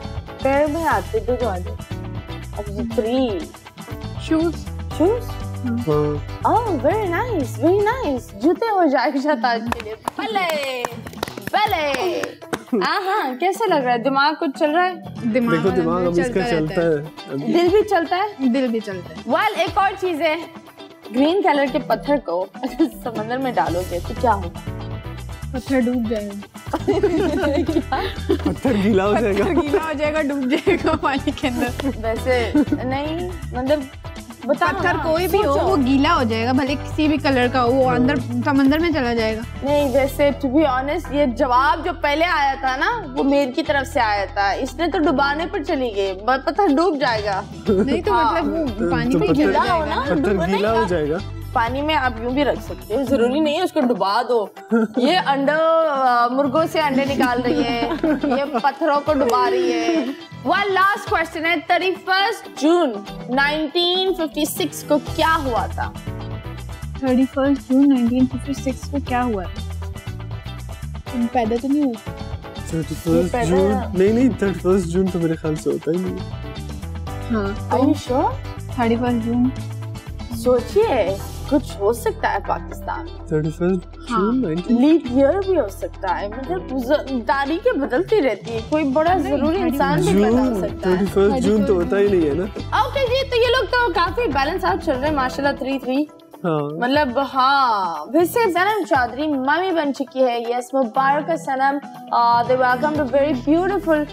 पैर में आते दो आगे अब थ्री शूज़ शूज़ हाँ oh very nice very nice जूते हो जाएगा ताज के लिए। भले भले। हाँ कैसे लग रहा है? दिमाग कुछ चल रहा है? दिमाग देखो दिमाग अब चलता इसका चलता है। दिल भी चलता है? दिल भी चलता है। वेल एक और चीज़ है। ग्रीन कलर के पत्थर को अगर *laughs* समंदर में डालोगे तो क्या होगा? पत्थर डूब जाएगा *laughs* पत्थर गीला हो जाएगा। गीला हो जाएगा डूब जाएगा पानी के अंदर। वैसे नहीं मतलब पत्थर कोई भी हो वो गीला हो जाएगा भले किसी भी कलर का हो वो अंदर समंदर में चला जाएगा। नहीं जैसे टू बी ऑनेस्ट ये जवाब जो पहले आया था ना वो मेरी की तरफ़ से आया था। इसने तो डुबाने पर चली गई पत्थर डूब जाएगा। नहीं तो हाँ। मतलब वो पानी में गीला हो ना गीला हो जाएगा। पानी में आप यूँ भी रख सकते हो ज़रूरी नहीं है उसको डुबा दो। ये अंडे मुर्गों से अंडे निकाल रही है ये पत्थरों को डुबा रही है। वन लास्ट क्वेश्चन है थर्टी फ़र्स्ट जून 1956 को क्या हुआ था? थर्टी फ़र्स्ट जून 1956 को क्या हुआ था? तुम पैदा तो नहीं हुए? थर्टी फ़र्स्ट जून नहीं नहीं थर्टी फ़र्स्ट जून तो मेरे ख्याल से होता ही नहीं। हाँ थर्टी फ़र्स्ट जून सोचिए। कुछ हो सकता है पाकिस्तान हाँ। ईयर भी हो सकता है। मतलब तारीखें बदलती रहती है। कोई बड़ा ज़रूरी इंसान भी बदल सकता है। जून तो होता ही नहीं है ना। ओके जी तो ये लोग तो काफ़ी बैलेंस आउट चल रहे हैं माशाल्लाह थ्री थ्री मतलब हाँ। वैसे सनम चौधरी मम्मी बन चुकी है। यस मुबारक है Sanam the welcome to very beautiful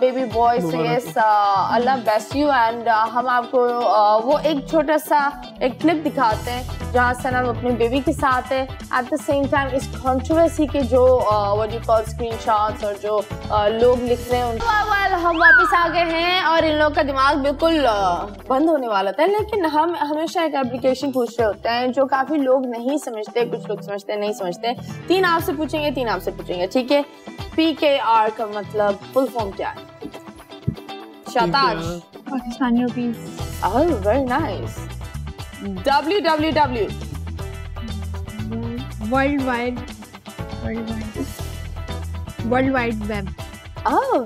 baby boy so yes Allah best you and हम आपको uh, वो एक छोटा सा एक क्लिप दिखाते हैं जहाँ सनम अपने बेबी के साथ है। एट द सेम टाइम इस कंट्रोवर्सी के जो व्हाट यू कॉल स्क्रीनशॉट्स और जो uh, लोग लिख रहे हैं उन well, well, हम वापस आ गए हैं और इन लोग का दिमाग बिल्कुल uh, बंद होने वाला था। लेकिन हम हमेशा एक एप्लीकेशन पूछ रहे होते हैं जो काफ़ी लोग नहीं समझते कुछ लोग समझते नहीं समझते। तीन आपसे पूछेंगे तीन आपसे पूछेंगे ठीक है? पी के आर का मतलब फुल फॉर्म क्या है? Shahtaj Pakistani rupees Oh, very nice. www. World wide world wide world wide web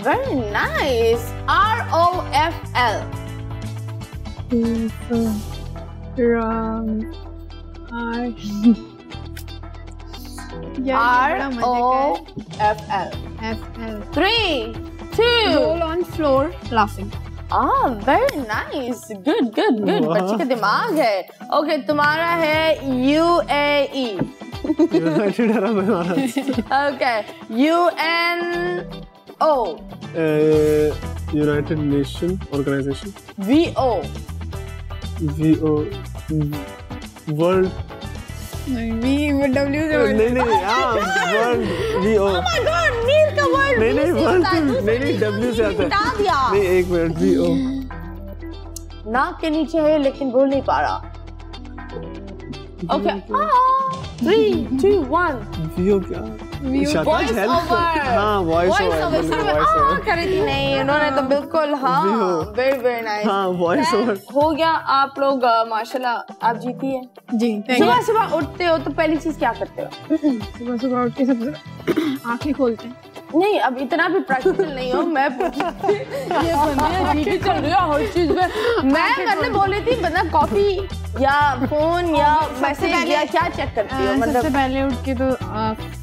very nice. R O F L. यार R O F L. F L Three, two. roll on floor laughing. Ah, very nice. Good, good, good. वाह। बच्चे का दिमाग है. Okay, तुम्हारा है UAE. *laughs* United Arab इमारात Okay, UNO. United Nation Organisation VO. V O world नहीं वो W से नहीं नहीं नहीं हाँ वर्ल्ड वी ओ Oh नहीं नहीं V से वर्ल्ड होता है, दूसरे नहीं नहीं डब्ल्यू से आता है. नहीं एक मिनट वी ओ नाक के नीचे है लेकिन बोल नहीं पा रहा. Okay. Ah, three, two, one. ओ क्या Voice over. हाँ voice Voice over over. Voice over करी थी नहीं उन्होंने तो बिल्कुल हाँ। वेरी वेरी नाइस हाँ वॉइस ओवर हो गया आप लोग माशाल्लाह आप जीती है जी सुबह सुबह उठते हो तो पहली चीज़ क्या करते हो *coughs* सुबह सुबह उठ के सबसे *coughs* आँखें खोलते हैं नहीं अब इतना भी प्रैक्टिकल नहीं हो मैं ये बंदे चल रही हर चीज़ में। मैं मतलब बोल रही थी मतलब कॉफ़ी या फ़ोन या मैसेज या क्या चेक करती हो सबसे मतलब? पहले उठ के तो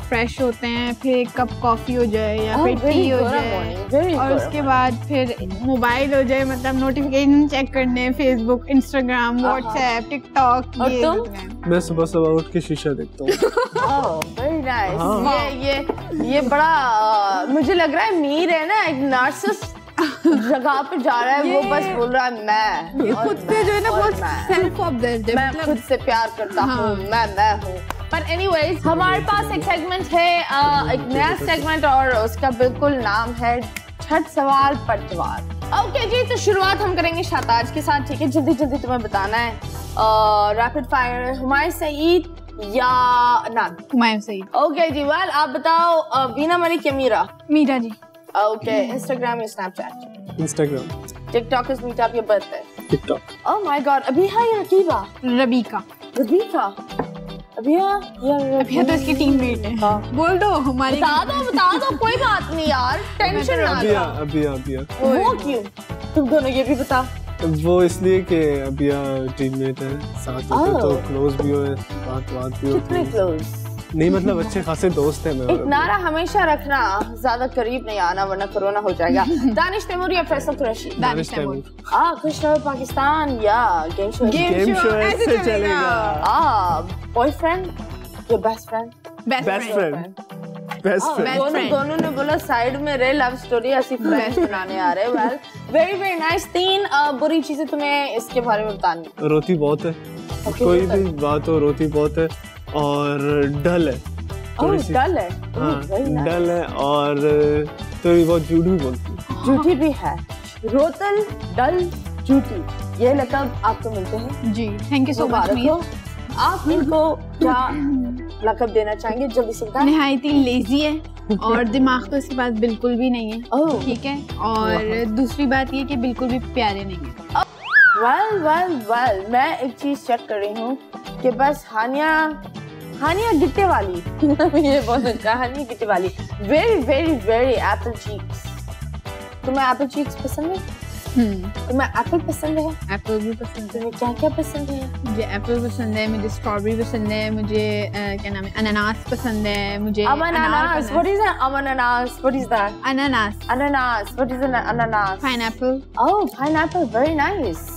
फ्रेश होते हैं फिर एक कप कॉफ़ी हो जाए या Oh, फिर टी हो जाए। और उसके बाद फिर मोबाइल हो जाए मतलब नोटिफिकेशन चेक करने फेसबुक इंस्टाग्राम हाँ। व्हाट्सएप टिकटॉक और तुम? मैं सुबह सुबह उठ के शीशा देखता हूँ वेरी नाइस हाँ। ये ये ये बड़ा अ, मुझे लग रहा है मीर है ना एक नार्सिस जगह पे जा रहा है वो बस बोल रहा है मैं ये खुद से जो है ना बहुत सेल्फ ऑब्ज़र्व मैं मतलब खुद से प्यार करता हाँ। हूँ मैं मैं हूँ पर एनीवेज हमारे पास एक सेगमेंट है एक नया सेगमेंट और उसका बिल्कुल नाम है छठ सवाल पर जवाब ओके जी तो शुरुआत हम करेंगे शाताज के साथ ठीक है? जल्दी जल्दी तुम्हें बताना है। रैपिड फायर हुमायूं सईद या अनान हुमायूं सईद। ओके जी वेल आप बताओ वीना मलिक या मीरा? मीरा जी। ओके इंस्टाग्राम या Snapchat Instagram TikTok is meet up your birthday TikTok oh my god अभी है या रबीका रबीका अभिया या अभी तो इसकी टीम मेट है। हाँ। बोल दो हमारी बता दो बता दो कोई बात नहीं यार *laughs* टेंशन ना अबिया लो। अबिया अबिया वो क्यों? तुम दोनों ये भी बता। वो इसलिए कि अबिया टीममेट है साथ होते. तो क्लोज भी हुए बात बात भी होती है। क्लोज नहीं मतलब अच्छे खासे दोस्त हैं मैं एक नारा हमेशा रखना ज़्यादा करीब नहीं आना वरना कोरोना हो जाएगा। *laughs* दानिश तैमूर या फैसल कुरैशी? दानिश तैमूर। आ कृष्ण पाकिस्तान या गेम शो। गेम शो ऐसे चलेगा। चलेगा। आ बॉयफ्रेंड या best friend best friend best friend दोनों दोनों ने बोला साइड में रे लव स्टोरी ऐसी फ्रेंड्स बनाने आ रहे वेल वेरी वेरी नाइस तीन बुरी चीज़ें तुम्हें इसके बारे में बतानी। रोती बहुत है। Okay, कोई भी बात हो रोती बहुत है। और डल है सी। डल है? हाँ Oh. डल है और थोड़ी बहुत झूठ भी बोलती है। झूठी भी है। रोतल डल झूठी। ये लकब आपको मिलते हैं। जी थैंक यू सो मच आप इनको क्या लकब देना चाहेंगे जल्दी से बताएँ निहायत लेजी है और दिमाग तो इसके पास बिल्कुल भी नहीं है। ठीक है? और दूसरी बात ये कि बिल्कुल भी प्यारे नहीं है। वेल वेल वेल मैं एक चीज़ चेक कर रही हूँ कि बस हानिया हानिया गिट्टे वाली। *laughs* ये बहुत अच्छा हानिया गिट्टे वाली। Very very very apple cheeks तुम्हें एप्पल चीक्स पसंद है? तुम्हें एप्पल पसंद है? एप्पल भी पसंद है। क्या क्या पसंद है? मुझे एप्पल पसंद है मुझे स्ट्रॉबेरी पसंद है मुझे क्या नाम है अनानास पसंद है मुझे अनानास what is is that? Ananas. What is अनानास व्हाट इज़ अनानास pineapple oh pineapple very nice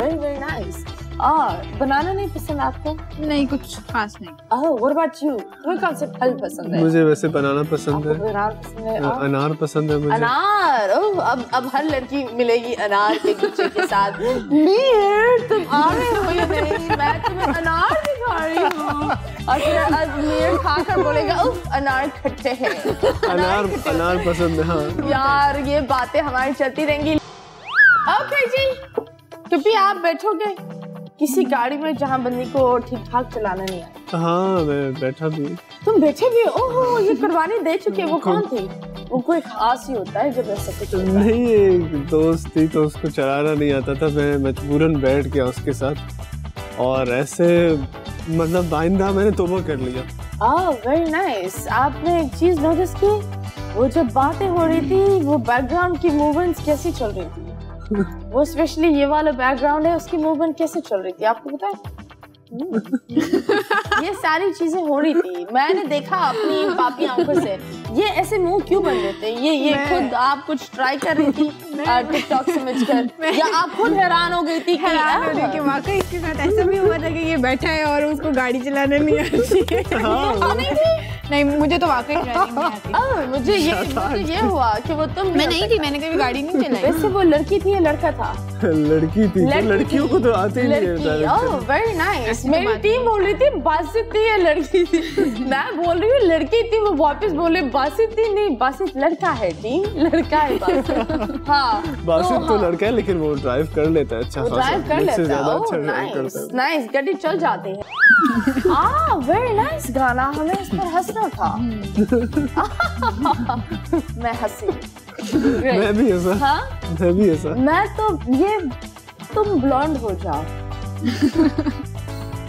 very very nice. Ah, banana नहीं पसंद आपको? नहीं कुछ खास नहीं। Oh, what about you? तुम्हें कौन से फल पसंद है? मुझे वैसे बनाना पसंद है। अनार पसंद है? अनार पसंद है मुझे। अनार? ओह अब अब हर लड़की मिलेगी अनार के गुच्छे के साथ। *laughs* मीर तुम आ रहे हो या नहीं? मैं तुम्हें अनार दिखा रही हूँ। और फिर अब खाकर बोलेगा उफ अनार खट्टे हैं। अनार अनार पसंद है हाँ। यार ये बातें हमारी चलती रहेंगी। ओके जी। क्योंकि आप बैठोगे? किसी गाड़ी में जहाँ बंदी को ठीक ठाक चलाना नहीं आता। हाँ मैं बैठा भी तुम बैठे भी ओहो ये कुर्बानी दे चुके वो कौन? थी? वो कोई खास ही होता है जब ऐसा कुछ नहीं एक दोस्त थी तो उसको चलाना नहीं आता था। मैं मजबूरन बैठ गया उसके साथ। और ऐसे मतलब आइंदा मैंने तोबा कर लिया। आह वेरी नाइस आपने एक चीज़ नोटिस की? वो जब बातें हो रही थी वो बैकग्राउंड की मूवमेंट्स कैसी चल रही थी? वो स्पेशली ये वाला बैकग्राउंड है, उसकी मूवमेंट कैसे चल रही थी? आपको पता है? ये सारी चीज़ें हो रही थी। मैंने देखा अपनी पापी आँखों से। ये ऐसे मुँह क्यों बन रहे थे? ये ये खुद आप कुछ ट्राई कर रही थी टिकटॉक समझकर? या आप खुद हैरान हो गई थी हैरान हो "आह, कि वाकई इसके साथ ऐसा भी हुआ था कि ये बैठा है और उसको गाड़ी चलाने नहीं आती है? *laughs* तो नहीं मुझे तो वाकई नहीं आती। *laughs* मुझे ये मुझे ये हुआ कि वो तुम मैं नहीं थी मैंने कभी गाड़ी नहीं चलाई। वैसे वो लड़की थी या लड़का था? *laughs* लड़की थी तो लड़कियों को तो आते ही नहीं है वेरी नाइस ऐसी तो मेरी टीम बोल रही थी बासित थी या लड़की थी। *laughs* मैं बोल रही हूँ लड़की थी वो वापस बोले बासित थी नहीं बासित लड़का है टीम लड़का है बासित *laughs* हाँ बासित तो हाँ, लड़का है लेकिन वो ड्राइव कर लेता है अच्छा ड्राइव कर लेता है। अच्छा नाइस करता है। नाइस गाड़ी चल जाती है। आ वेरी नाइस गाना हमें इस पर हंसना था। *laughs* मैं हँसी। मैं भी ऐसा हाँ? मैं भी ऐसा मैं तो ये तुम ब्लॉन्ड हो जाओ।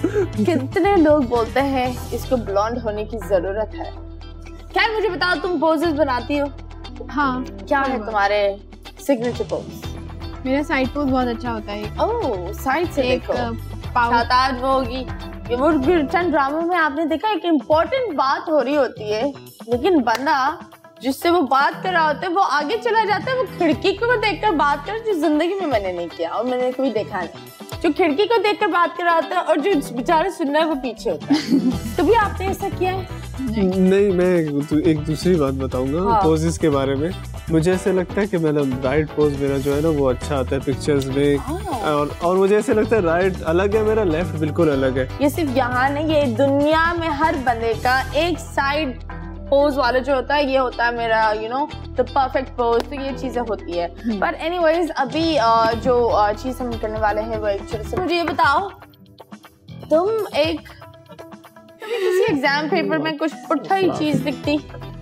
कितने लोग बोलते हैं इसको ब्लॉन्ड होने की ज़रूरत है? खैर मुझे बताओ तुम पोजेस बनाती हो? हाँ। क्या है तुम्हारे सिग्नेचर पोज मेरा साइड पोज बहुत अच्छा होता है। ओह साइड से एक देखो। पावर वो होगी। ये वो ड्रामा में आपने देखा एक इम्पोर्टेंट बात हो रही होती है लेकिन बंदा जिससे वो बात कर रहा होता है वो आगे चला जाता है वो खिड़की को देख कर बात कर जो ज़िंदगी में मैंने नहीं किया और मैंने कभी देखा नहीं। जो खिड़की को देख कर बात कर रहा होता है और जो बेचारा सुन रहा है वो पीछे होता है। *laughs* कभी आपने ऐसा किया है? नहीं मैं एक, एक दूसरी बात बताऊँगा हाँ। पोजेस के बारे में। मुझे ऐसे लगता है कि मेरा राइट पोज मेरा जो है ना वो अच्छा आता है पिक्चर्स में। हाँ। और और मुझे ऐसे लगता है राइट अलग है मेरा लेफ़्ट बिल्कुल अलग है। ये सिर्फ़ यहाँ नहीं ये दुनिया में हर बंदे का एक साइड पोज वाला जो होता है ये होता है मेरा you know the perfect pose तो ये चीज़ें होती है। पर एनीवेज अभी uh, जो uh, चीज़ हम करने वाले हैं वो एक छोटे से मुझे ये बताओ तुम एक किसी एग्ज़ाम पेपर में कुछ पुट्ठा ही चीज़ लिखती?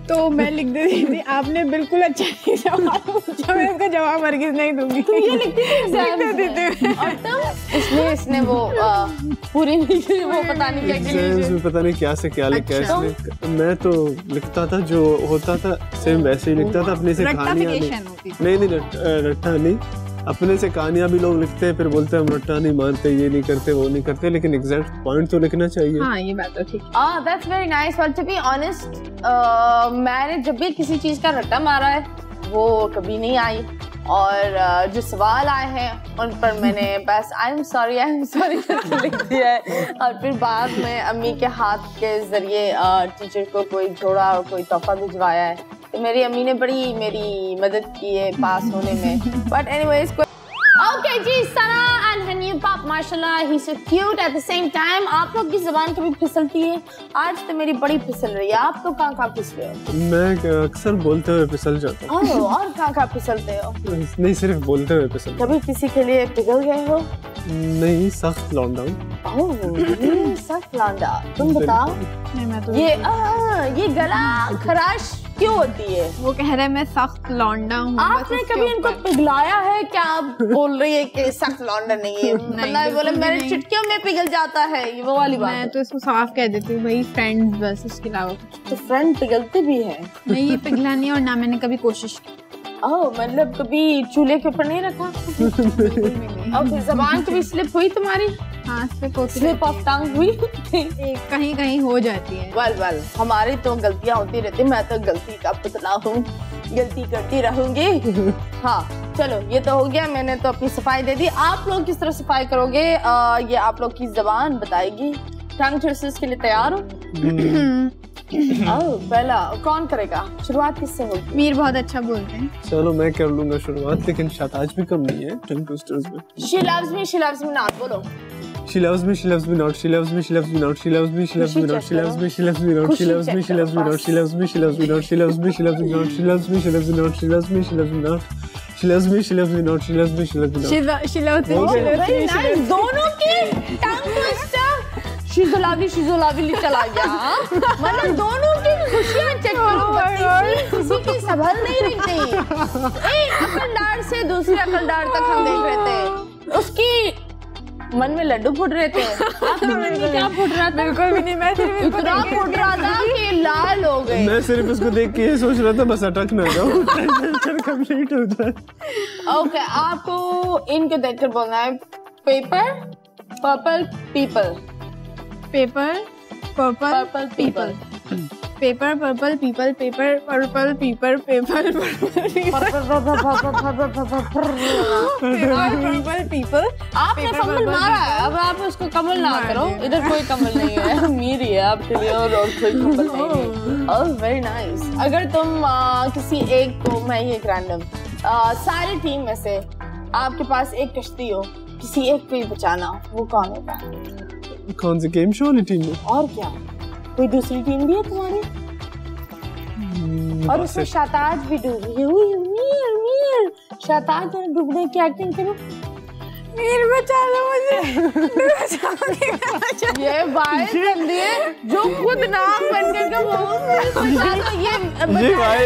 तो मैं लिख देती थी आपने बिल्कुल अच्छा नहीं सवाल पूछा मैं इसका जवाब हरगिज नहीं दूँगी। तो ये लिखती थी देती थी और तुम इसलिए इसने वो पूरी नहीं वो पता नहीं क्या क्या में पता नहीं क्या से क्या लिखा है अच्छा। इसने। मैं तो लिखता था जो होता था सेम वैसे ही लिखता था अपने से कहानियाँ नहीं। नहीं नहीं रट, रट्टा नहीं। अपने से कहानियाँ भी लोग लिखते हैं फिर बोलते हैं हम रट्टा नहीं मानते ये नहीं करते वो नहीं करते लेकिन एग्जैक्ट पॉइंट तो लिखना चाहिए। हाँ ये बात तो ठीक। That's very nice. But to be honest, uh, मैंने जब भी किसी चीज़ का रट्टा मारा है वो कभी नहीं आई। और uh, जो सवाल आए हैं उन पर मैंने *laughs* बस I am sorry I am sorry करके लिख दिया है। और फिर बाद में अम्मी के हाथ के ज़रिए टीचर को कोई जोड़ा और कोई तोहफा भिजवाया है। तो मेरी अम्मी ने बड़ी मेरी मदद की है पास होने में। बट एनीवेज ओके जी सना एंड हनी पाप माशाल्लाह ही so cute at the same time आप लोग की जबान कभी फिसलती है? आज तो मेरी बड़ी फिसल रही है। आप तो कहाँ कहाँ फिसले हो? मैं अक्सर बोलते हुए फिसल जाता हूँ। ओह, और कहाँ कहाँ फिसलते हो? नहीं सिर्फ़ बोलते हुए फिसल कभी किसी के लिए पिघल गए हो? नहीं सख्त लौंडा ओह सख्त लांडा तुम बताओ। नहीं मैं तो ये आ, ये गला खराश क्यों होती है? वो कह रहे हैं मैं सख्त लौंडा हूँ आपने कभी इनको पिघलाया है? क्या आप बोल रही है कि सख्त लौंडा नहीं है? *laughs* मतलब बोले मेरे। चुटकियों में पिघल जाता है। ये वो वाली बात मैं तो इसको साफ़ कह देती हूँ भाई फ्रेंड बस इसके अलावा तो फ्रेंड पिघलते भी है। नहीं ये पिघला नहीं और ना मैंने कभी कोशिश की। ओह मतलब कभी चूल्हे के ऊपर नहीं रखा? *laughs* और जबान कभी स्लिप हुई तुम्हारी? हाँ स्लिप होती स्लिप ऑफ़ टंग हुई? *laughs* कहीं कहीं हो जाती है। वेल वेल हमारी तो गलतियाँ होती रहती मैं तो गलती का पुतला हूँ। गलती करती रहूँगी। *laughs* हाँ चलो ये तो हो गया मैंने तो अपनी सफ़ाई दे दी। आप लोग किस तरह सफ़ाई करोगे? आ, ये आप लोग की जबान बताएगी। टंग के लिए तैयार हो? *clears throat* पहला कौन करेगा शुरुआत किससे होगी मीर बहुत अच्छा बोलते हैं चलो मैं कर लूँगा शुरुआत लेकिन शताज भी कम नहीं है टंग ट्विस्टर्स में she loves me she loves me not बोलो She loves me, she loves me not, she loves me, she loves me not, she loves me, she loves me not, she loves me, she loves me not, she loves me, she loves me not, she loves me, she loves me not, she loves me, she loves me not, she loves me, she loves me not, she loves me, she loves me not, she loves me, she loves me not, she loves me, she loves me not. She loves शिला शिलावती हो गया। Very nice दोनों की शीज़ो lovely शीज़ो lovely चला गया। *laughs* हाँ? मतलब दोनों की खुशियाँ चेक करो किसी किसी की संभल नहीं रही थी। एक अकलदार से दूसरे अकलदार तक हम देख रहे थे। उसकी मन में लड्डू फूट रहे थे। आपके मन क्या फूट रहा था? बिल्कुल भी नहीं मैं सिर्फ़ इतना देख के फूट रहा था कि लाल हो गए। मैं सिर्फ़ इसको देख के ये सोच रहा था बस अटक ना जाऊँ। टेंशन कंप्लीट हो जाए। ओके आपको इनको देखकर बोलना है pepper purple people pepper purple Purple people. Pepper purple people pepper purple peeper pepper purple people आपने कमल मारा है। अब आप उसको कमल ना करो। इधर कोई कमल नहीं है। *laughs* अमीर ही। है आपके लिए और और कोई कमल नहीं है। वेरी नाइस अगर तुम किसी एक को मैं ये रैंडम सारी टीम में से आपके पास एक कश्ती हो किसी एक को ही बचाना वो कौन होगा? कौन सी गेम शो वाली टीम में और क्या? कोई दूसरी टीम भी है तुम्हारी? और उसमें शताज भी डूब रही है। उई, मीर मीर शाताज और डूबने की एक्टिंग करो। मीर बचा लो मुझे। ये बात जल्दी है जो खुद नाम बन के के वो ये ये भाई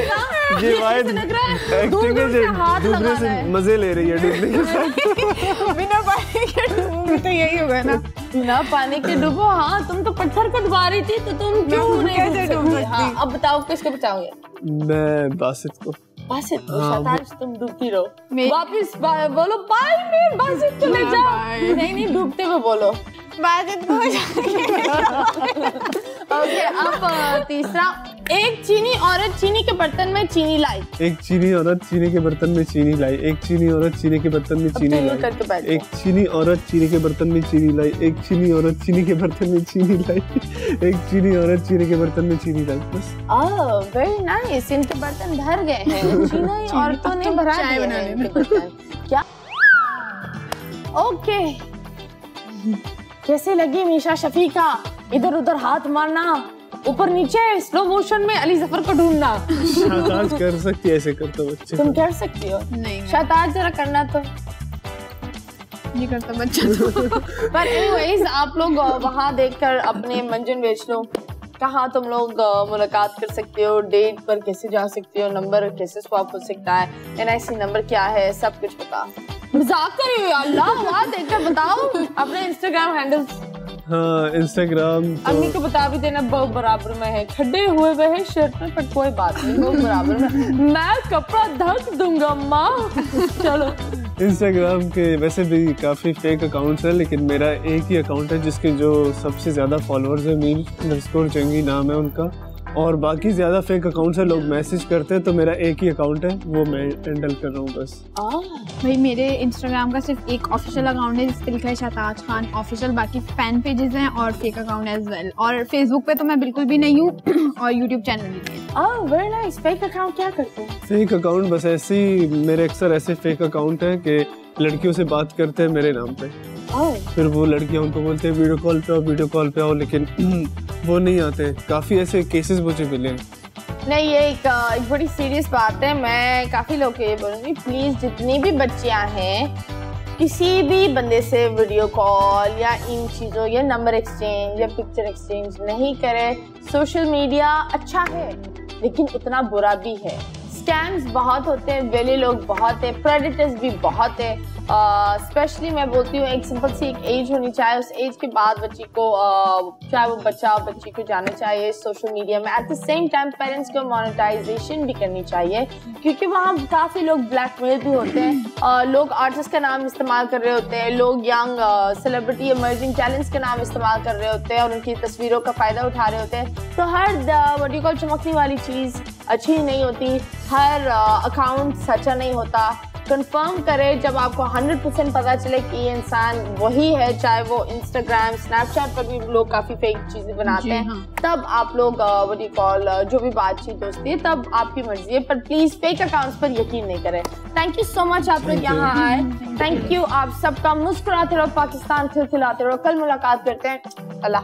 ये भाई लग रहा है एक्टिंग से दूसरे से मज़े ले रही है डूबने के साथ। बिना पानी के डूबूँगी तो यही होगा ना। बिना पानी के डूबो हाँ तुम तो पत्थर को डुबा रही थी तो तुम क्यों नहीं कैसे डूब डूब सकती सकती? हाँ अब बताओ किसको बचाओगे? मैं बासित को। बासित तो हाँ, तुम डूबती रहो वापस बोलो बाय में बासित चले जाओ नहीं नहीं डूबते हुए बोलो बाजिद को ओके अब तीसरा एक चीनी औरत चीनी के बर्तन में चीनी लाई एक चीनी औरत चीनी के बर्तन में चीनी लाई एक चीनी औरत चीनी के बर्तन में चीनी लाई एक चीनी औरत चीनी के बर्तन में चीनी लाई एक चीनी औरत चीनी के बर्तन में चीनी लाई एक चीनी औरत चीनी के बर्तन में चीनी लाई बस ओह वेरी नाइस इनके बर्तन भर गए हैं चीनी औरतों ने भरा चाय दिए बना हैं लेना। इनके बर्तन क्या ओके कैसे लगी मीशा शफी का इधर उधर हाथ मारना ऊपर नीचे स्लो मोशन में अली ज़फ़र को ढूंढना। शाताज कर सकती है ऐसे करते बच्चे। तुम कर सकती हो। नहीं शताज जरा करना तो। नहीं करता बच्चा तो। पर एनीवेज आप लोग वहाँ देखकर अपने मंजन बेच लो। कहाँ तुम लोग मुलाकात कर सकते हो? डेट पर कैसे जा सकते हो? नंबर कैसे स्वाप हो सकता है? एनआईसी नंबर क्या है? सब कुछ बता मज़ाक कर रही हो यार अल्लाह वहाँ देखकर बताओ अपने इंस्टाग्राम हैंडल्स हाँ इंस्टाग्राम तो... अम्मी को बता भी देना बहुत बराबर में है। खड्डे हुए हुए हैं शर्ट में पर कोई बात नहीं बहुत बराबर में। मैं कपड़ा धक दूँगा माँ। चलो। इंस्टाग्राम के वैसे भी काफ़ी फेक अकाउंट्स हैं लेकिन मेरा एक ही अकाउंट है जिसके जो सबसे ज़्यादा फॉलोअर्स है मीर अंडरस्कोर चंगी नाम है उनका। और बाकी ज़्यादा फेक अकाउंट्स है लोग मैसेज करते हैं तो मेरा एक ही अकाउंट है वो मैं हैंडल कर रहा हूँ बस। आ, भाई मेरे इंस्टाग्राम का सिर्फ़ एक ऑफिशियल अकाउंट है जिस पे लिखा है शताज खान ऑफिशियल बाकी फ़ैन पेजेस हैं और फेक अकाउंट एज वेल और फेसबुक पे तो मैं बिल्कुल भी नहीं हूँ और यूट्यूब चैनल भी नहीं है। आ, very nice. Fake account क्या करते हैं? फेक अकाउंट बस ऐसे ही मेरे अक्सर ऐसे फेक अकाउंट हैं कि लड़कियों से बात करते हैं मेरे नाम पे। फिर वो लड़कियाँ उनको बोलते हैं वीडियो कॉल पे आओ वीडियो कॉल पे आओ लेकिन *clears throat* वो नहीं आते। काफ़ी ऐसे केसेस मुझे मिले हैं। नहीं ये एक, एक बड़ी सीरियस बात है। मैं काफ़ी लोग को ये बोलूँगी प्लीज़ जितनी भी बच्चियाँ हैं किसी भी बंदे से वीडियो कॉल या इन चीज़ों या नंबर एक्सचेंज या पिक्चर एक्सचेंज नहीं करें। सोशल मीडिया अच्छा है लेकिन उतना बुरा भी है। स्कैम्स बहुत होते हैं वेले लोग बहुत है प्रेडिटर्स भी बहुत है। स्पेशली मैं बोलती हूँ एक सिंपल सी एक एज होनी चाहिए। उस एज के बाद बच्ची को uh, चाहे वो बच्चा बच्ची को जाना चाहिए सोशल मीडिया में। At the same time parents को मोनेटाइजेशन भी करनी चाहिए क्योंकि वहाँ काफ़ी लोग ब्लैकमेल भी होते हैं। uh, लोग आर्टिस्ट का नाम इस्तेमाल कर रहे होते हैं लोग यंग सेलिब्रिटी इमर्जिंग टैलेंट्स का नाम इस्तेमाल कर रहे होते हैं और उनकी तस्वीरों का फ़ायदा उठा रहे होते हैं। तो हर वडी कॉल चमकने वाली चीज़ अच्छी नहीं होती हर अकाउंट सच्चा नहीं होता। कंफर्म करें जब आपको 100% पता चले कि ये इंसान वही है चाहे वो इंस्टाग्राम स्नैपचैट पर भी लोग काफ़ी फेक चीज़ें बनाते हैं हाँ। तब आप लोग वडी कॉल जो भी बातचीत दोस्ती है तब आपकी मर्ज़ी है पर प्लीज़ फेक अकाउंट्स पर यकीन नहीं करें। थैंक यू सो मच आप लोग यहाँ आए। थैंक यू आप सबका मुस्कुराते रहो पाकिस्तान खिलखिलाते रहो। कल मुलाकात करते हैं। अल्लाह